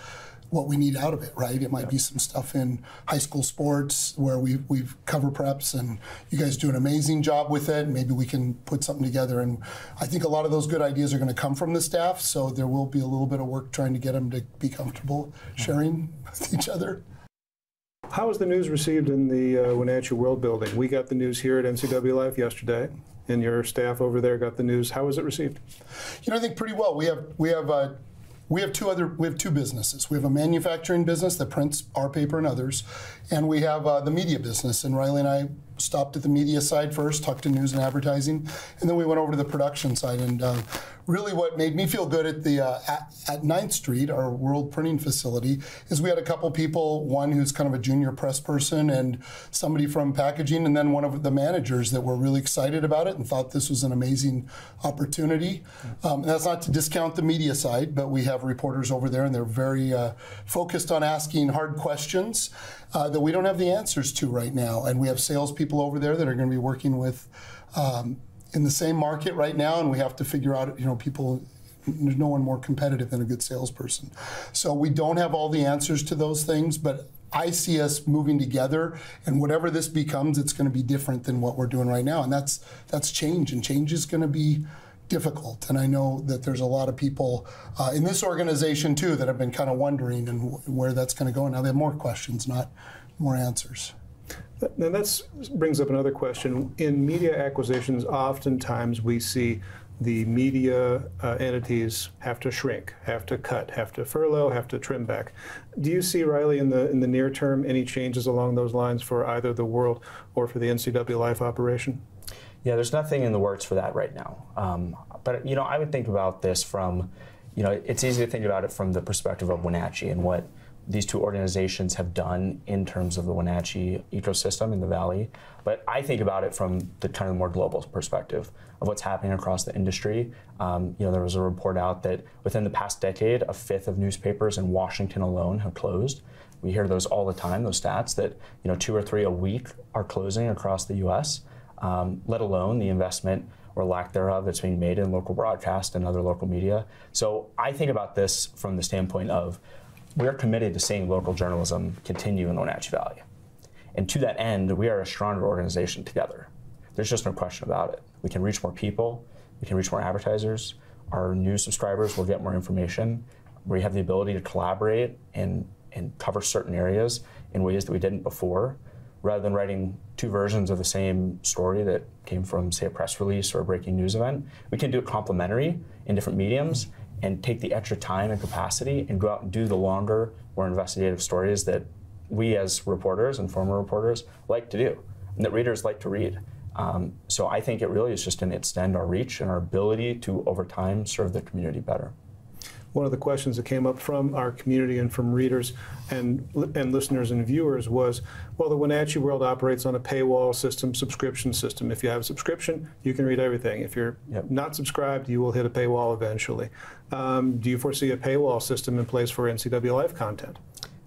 what we need out of it, right? It might yeah. be some stuff in high school sports where we we've cover preps and you guys do an amazing job with it. Maybe we can put something together. And I think a lot of those good ideas are going to come from the staff. So there will be a little bit of work trying to get them to be comfortable sharing with each other. How was the news received in the uh, Wenatchee World Building? We got the news here at NCW Life yesterday and your staff over there got the news. How was it received? You know, I think pretty well. We have we have uh, we have two other we have two businesses. We have a manufacturing business that prints our paper and others, and we have uh, the media business. And Riley and I stopped at the media side first, talked to news and advertising, and then we went over to the production side. And uh, really, what made me feel good at the uh, at, at 9th Street, our world printing facility, is we had a couple people. One who's kind of a junior press person, and somebody from packaging, and then one of the managers that were really excited about it and thought this was an amazing opportunity. Um, and that's not to discount the media side, but we have reporters over there, and they're very uh, focused on asking hard questions uh, that we don't have the answers to right now. And we have salespeople over there that are going to be working with um, in the same market right now, and we have to figure out, you know, people. There's no one more competitive than a good salesperson. So we don't have all the answers to those things, but I see us moving together, and whatever this becomes, it's going to be different than what we're doing right now, and that's that's change, and change is going to be difficult. And I know that there's a lot of people uh, in this organization too that have been kind of wondering and where that's going to go. And now they have more questions, not more answers. Now that brings up another question. In media acquisitions, oftentimes we see the media uh, entities have to shrink, have to cut, have to furlough, have to trim back. Do you see, Riley, in the in the near term, any changes along those lines for either the World or for the NCW Life operation? Yeah, there's nothing in the works for that right now. Um, but you know, I would think about this from, you know, it's easy to think about it from the perspective of Wenatchee and what these two organizations have done in terms of the Wenatchee ecosystem in the valley. But I think about it from the kind of more global perspective of what's happening across the industry. Um, you know, there was a report out that within the past decade, a fifth of newspapers in Washington alone have closed. We hear those all the time, those stats that you know two or three a week are closing across the U.S um, let alone the investment or lack thereof that's being made in local broadcast and other local media. So I think about this from the standpoint of we're committed to seeing local journalism continue in the Wenatchee Valley. And to that end, we are a stronger organization together. There's just no question about it. We can reach more people, we can reach more advertisers, our new subscribers will get more information. We have the ability to collaborate and, and cover certain areas in ways that we didn't before rather than writing two versions of the same story that came from, say, a press release or a breaking news event, we can do it complementary in different mediums and take the extra time and capacity and go out and do the longer, more investigative stories that we as reporters and former reporters like to do and that readers like to read. Um, so I think it really is just going to extend our reach and our ability to, over time, serve the community better. One of the questions that came up from our community and from readers and, and listeners and viewers was, well, the Wenatchee World operates on a paywall system, subscription system. If you have a subscription, you can read everything. If you're yep. not subscribed, you will hit a paywall eventually. Um, do you foresee a paywall system in place for NCW Life content?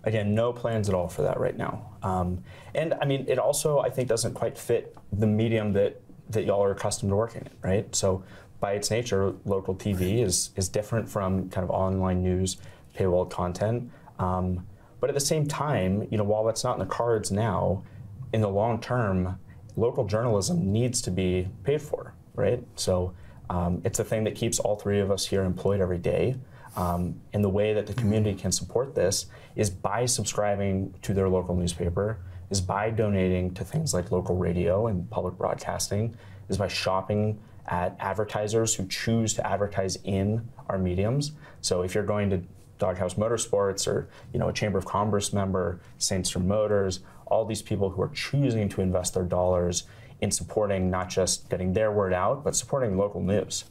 Again, no plans at all for that right now. Um, and I mean, it also, I think, doesn't quite fit the medium that, that y'all are accustomed to working in, right? So by its nature, local TV is, is different from kind of online news, paywall content. Um, but at the same time, you know, while that's not in the cards now, in the long term, local journalism needs to be paid for, right? So um, it's a thing that keeps all three of us here employed every day. Um, and the way that the community can support this is by subscribing to their local newspaper, is by donating to things like local radio and public broadcasting, is by shopping at advertisers who choose to advertise in our mediums. So if you're going to Doghouse Motorsports or you know a Chamber of Commerce member, Sangster Motors, all these people who are choosing to invest their dollars in supporting not just getting their word out, but supporting local news.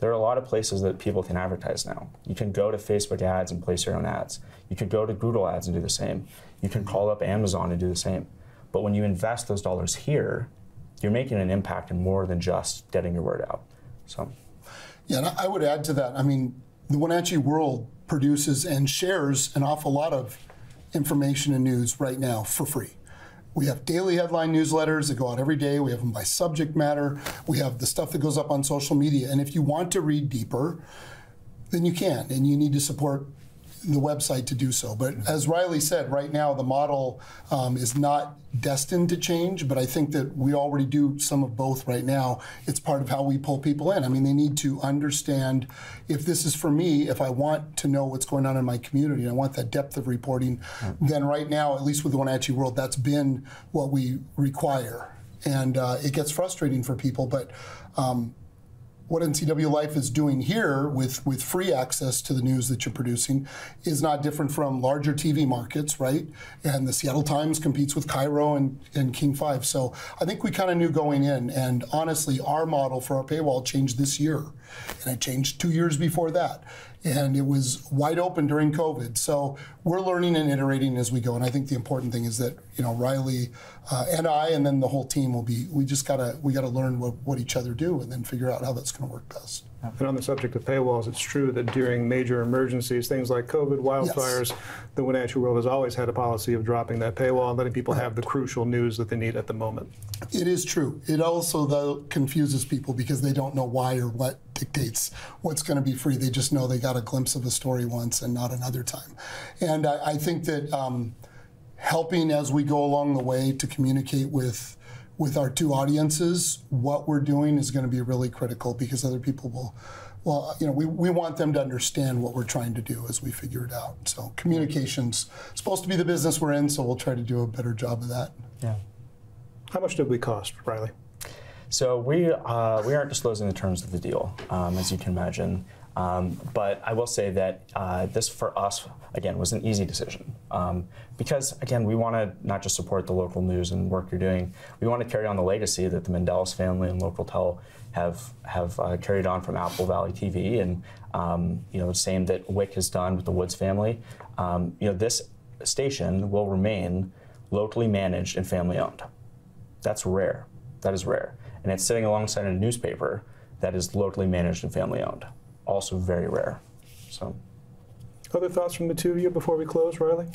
There are a lot of places that people can advertise now. You can go to Facebook ads and place your own ads. You can go to Google ads and do the same. You can call up Amazon and do the same. But when you invest those dollars here, you're making an impact in more than just getting your word out. So, yeah, and I would add to that. I mean, the Wenatchee World produces and shares an awful lot of information and news right now for free. We have daily headline newsletters that go out every day. We have them by subject matter. We have the stuff that goes up on social media. And if you want to read deeper, then you can. And you need to support the website to do so. But as Riley said, right now the model um, is not destined to change, but I think that we already do some of both right now. It's part of how we pull people in. I mean, they need to understand if this is for me, if I want to know what's going on in my community, and I want that depth of reporting, mm-hmm. then right now, at least with the One Wenatchee World, that's been what we require. And uh, it gets frustrating for people, but um, what NCW Life is doing here with, with free access to the news that you're producing is not different from larger TV markets, right? And the Seattle Times competes with KIRO and, and King 5. So I think we kind of knew going in. And honestly, our model for our paywall changed this year. And it changed two years before that and it was wide open during COVID. So we're learning and iterating as we go. And I think the important thing is that you know Riley uh, and I, and then the whole team will be. We just gotta we gotta learn what, what each other do, and then figure out how that's going to work best. And on the subject of paywalls, it's true that during major emergencies, things like COVID, wildfires, yes. the Wenatchee World has always had a policy of dropping that paywall and letting people have the crucial news that they need at the moment. It is true. It also, though, confuses people because they don't know why or what dictates what's going to be free. They just know they got a glimpse of a story once and not another time. And I, I think that um, helping as we go along the way to communicate with with our two audiences, what we're doing is going to be really critical because other people will, well, you know, we, we want them to understand what we're trying to do as we figure it out. So communication's supposed to be the business we're in, so we'll try to do a better job of that. Yeah. How much did we cost, Riley? So we uh, we aren't disclosing the terms of the deal, um, as you can imagine. Um, but I will say that uh, this for us, again, was an easy decision. Um, because, again, we want to not just support the local news and work you're doing, we want to carry on the legacy that the Mendelis family and Localtel have, have uh, carried on from Apple Valley TV and, um, you know, the same that Wick has done with the Woods family. Um, you know, this station will remain locally managed and family owned. That's rare. That is rare. And it's sitting alongside a newspaper that is locally managed and family owned also very rare. So, other thoughts from the two of you before we close, Riley?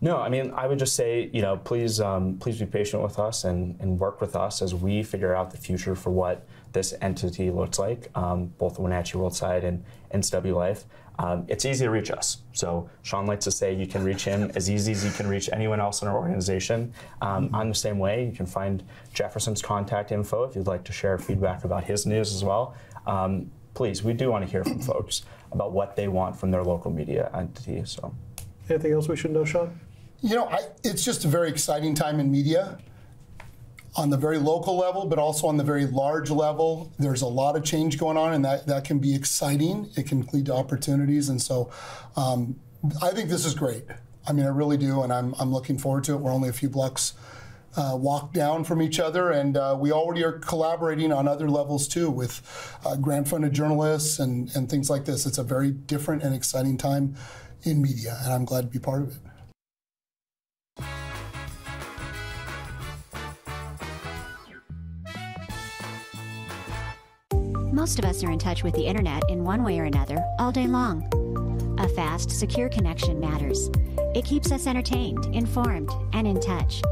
No, I mean, I would just say, you know, please, um, please be patient with us and, and work with us as we figure out the future for what this entity looks like, um, both the Wenatchee World side and NCW Life. Um, it's easy to reach us. So Sean likes to say you can reach him as easy as you can reach anyone else in our organization. Um, mm-hmm. I'm the same way. You can find Jefferson's contact info if you'd like to share feedback about his news as well. Um, please, we do want to hear from folks about what they want from their local media entity. So, anything else we should know, Sean? You know, I, it's just a very exciting time in media on the very local level, but also on the very large level. There's a lot of change going on, and that, that can be exciting. It can lead to opportunities. And so um, I think this is great. I mean, I really do, and I'm, I'm looking forward to it. We're only a few blocks uh, walk down from each other, and uh, we already are collaborating on other levels too with uh, grant funded journalists and, and things like this. It's a very different and exciting time in media, and I'm glad to be part of it. Most of us are in touch with the internet in one way or another all day long. A fast, secure connection matters. It keeps us entertained, informed, and in touch.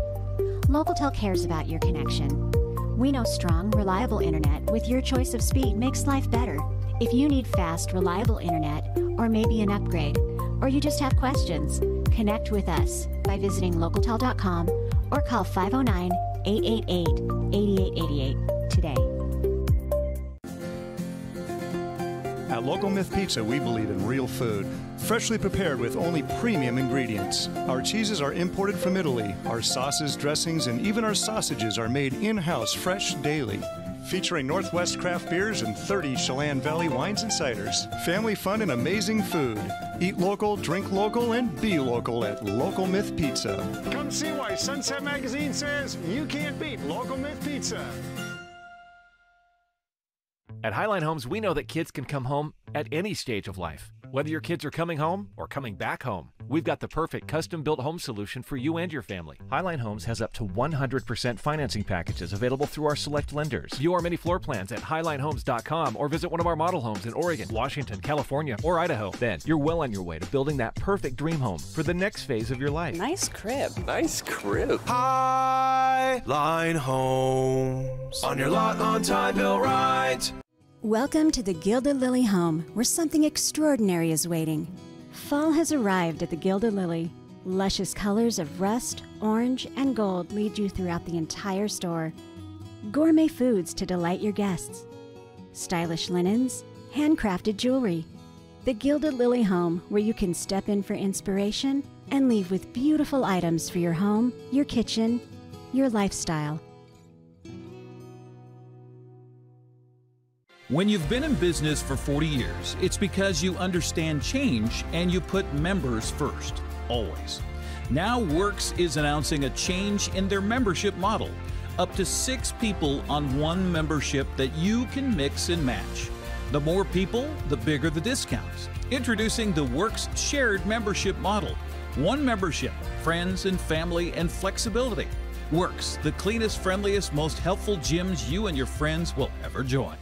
Local cares about your connection. We know strong, reliable internet with your choice of speed makes life better. If you need fast, reliable internet, or maybe an upgrade, or you just have questions, connect with us by visiting localtel.com or call 509 888 8888 today. Local Myth Pizza, we believe in real food, freshly prepared with only premium ingredients. Our cheeses are imported from Italy. Our sauces, dressings, and even our sausages are made in house fresh daily. Featuring Northwest craft beers and 30 Chelan Valley wines and ciders. Family fun and amazing food. Eat local, drink local, and be local at Local Myth Pizza. Come see why Sunset Magazine says you can't beat Local Myth Pizza. At Highline Homes, we know that kids can come home at any stage of life. Whether your kids are coming home or coming back home, we've got the perfect custom built home solution for you and your family. Highline Homes has up to 100% financing packages available through our select lenders. View our many floor plans at highlinehomes.com or visit one of our model homes in Oregon, Washington, California, or Idaho. Then you're well on your way to building that perfect dream home for the next phase of your life. Nice crib. Nice crib. Highline Homes. On your lot on time, built right. Welcome to the Gilded Lily home, where something extraordinary is waiting. Fall has arrived at the Gilded Lily. Luscious colors of rust, orange, and gold lead you throughout the entire store. Gourmet foods to delight your guests. Stylish linens, handcrafted jewelry. The Gilded Lily home, where you can step in for inspiration and leave with beautiful items for your home, your kitchen, your lifestyle. When you've been in business for 40 years, it's because you understand change and you put members first, always. Now, Works is announcing a change in their membership model. Up to six people on one membership that you can mix and match. The more people, the bigger the discounts. Introducing the Works Shared Membership Model. One membership, friends and family, and flexibility. Works, the cleanest, friendliest, most helpful gyms you and your friends will ever join.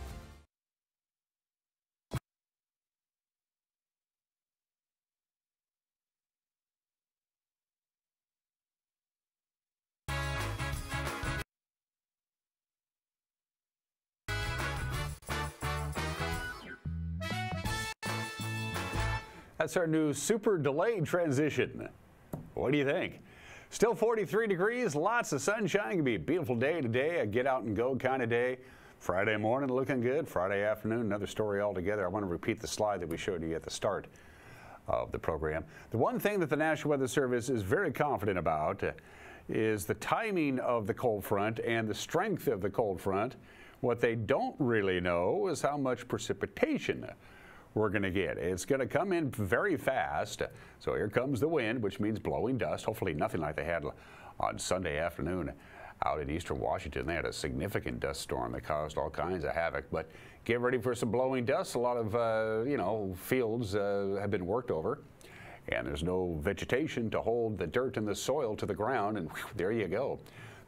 That's our new super delayed transition. What do you think? Still 43 degrees, lots of sunshine. Gonna be a beautiful day today, a get out and go kind of day. Friday morning looking good. Friday afternoon, another story altogether. I want to repeat the slide that we showed you at the start of the program. The one thing that the National Weather Service is very confident about is the timing of the cold front and the strength of the cold front. What they don't really know is how much precipitation we're going to get. It's going to come in very fast. So here comes the wind, which means blowing dust. Hopefully nothing like they had on Sunday afternoon out in eastern Washington. They had a significant dust storm that caused all kinds of havoc. But get ready for some blowing dust. A lot of, uh, you know, fields uh, have been worked over. And there's no vegetation to hold the dirt and the soil to the ground. And whew, there you go.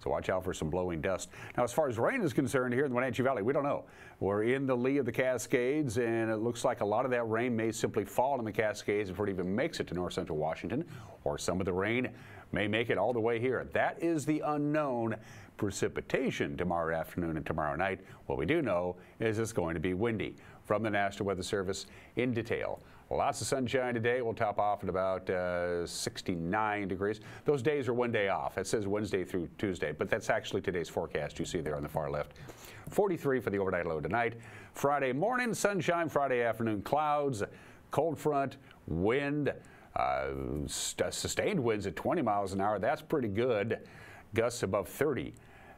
So watch out for some blowing dust. Now, as far as rain is concerned here in the Wenatchee Valley, we don't know. We're in the lee of the Cascades, and it looks like a lot of that rain may simply fall in the Cascades before it even makes it to north central Washington, or some of the rain may make it all the way here. That is the unknown precipitation tomorrow afternoon and tomorrow night. What we do know is it's going to be windy. From the National Weather Service in detail. Lots of sunshine today. We'll top off at about uh, 69 degrees. Those days are one day off. It says Wednesday through Tuesday, but that's actually today's forecast you see there on the far left. 43 for the overnight low tonight. Friday morning, sunshine. Friday afternoon, clouds, cold front, wind. Uh, sustained winds at 20 miles an hour. That's pretty good. Gusts above 30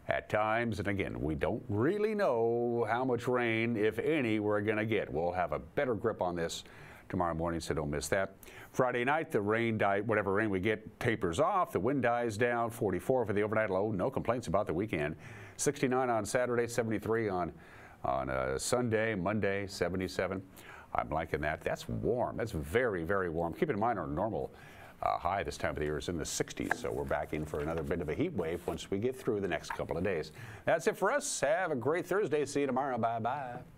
at times. And again, we don't really know how much rain, if any, we're going to get. We'll have a better grip on this tomorrow morning, so don't miss that. Friday night, the rain, die, whatever rain we get, tapers off. The wind dies down. 44 for the overnight low. No complaints about the weekend. 69 on Saturday, 73 on on uh, Sunday, Monday, 77. I'm liking that. That's warm. That's very, very warm. Keep in mind our normal uh, high this time of the year is in the 60s, so we're back in for another bit of a heat wave once we get through the next couple of days. That's it for us. Have a great Thursday. See you tomorrow. Bye bye.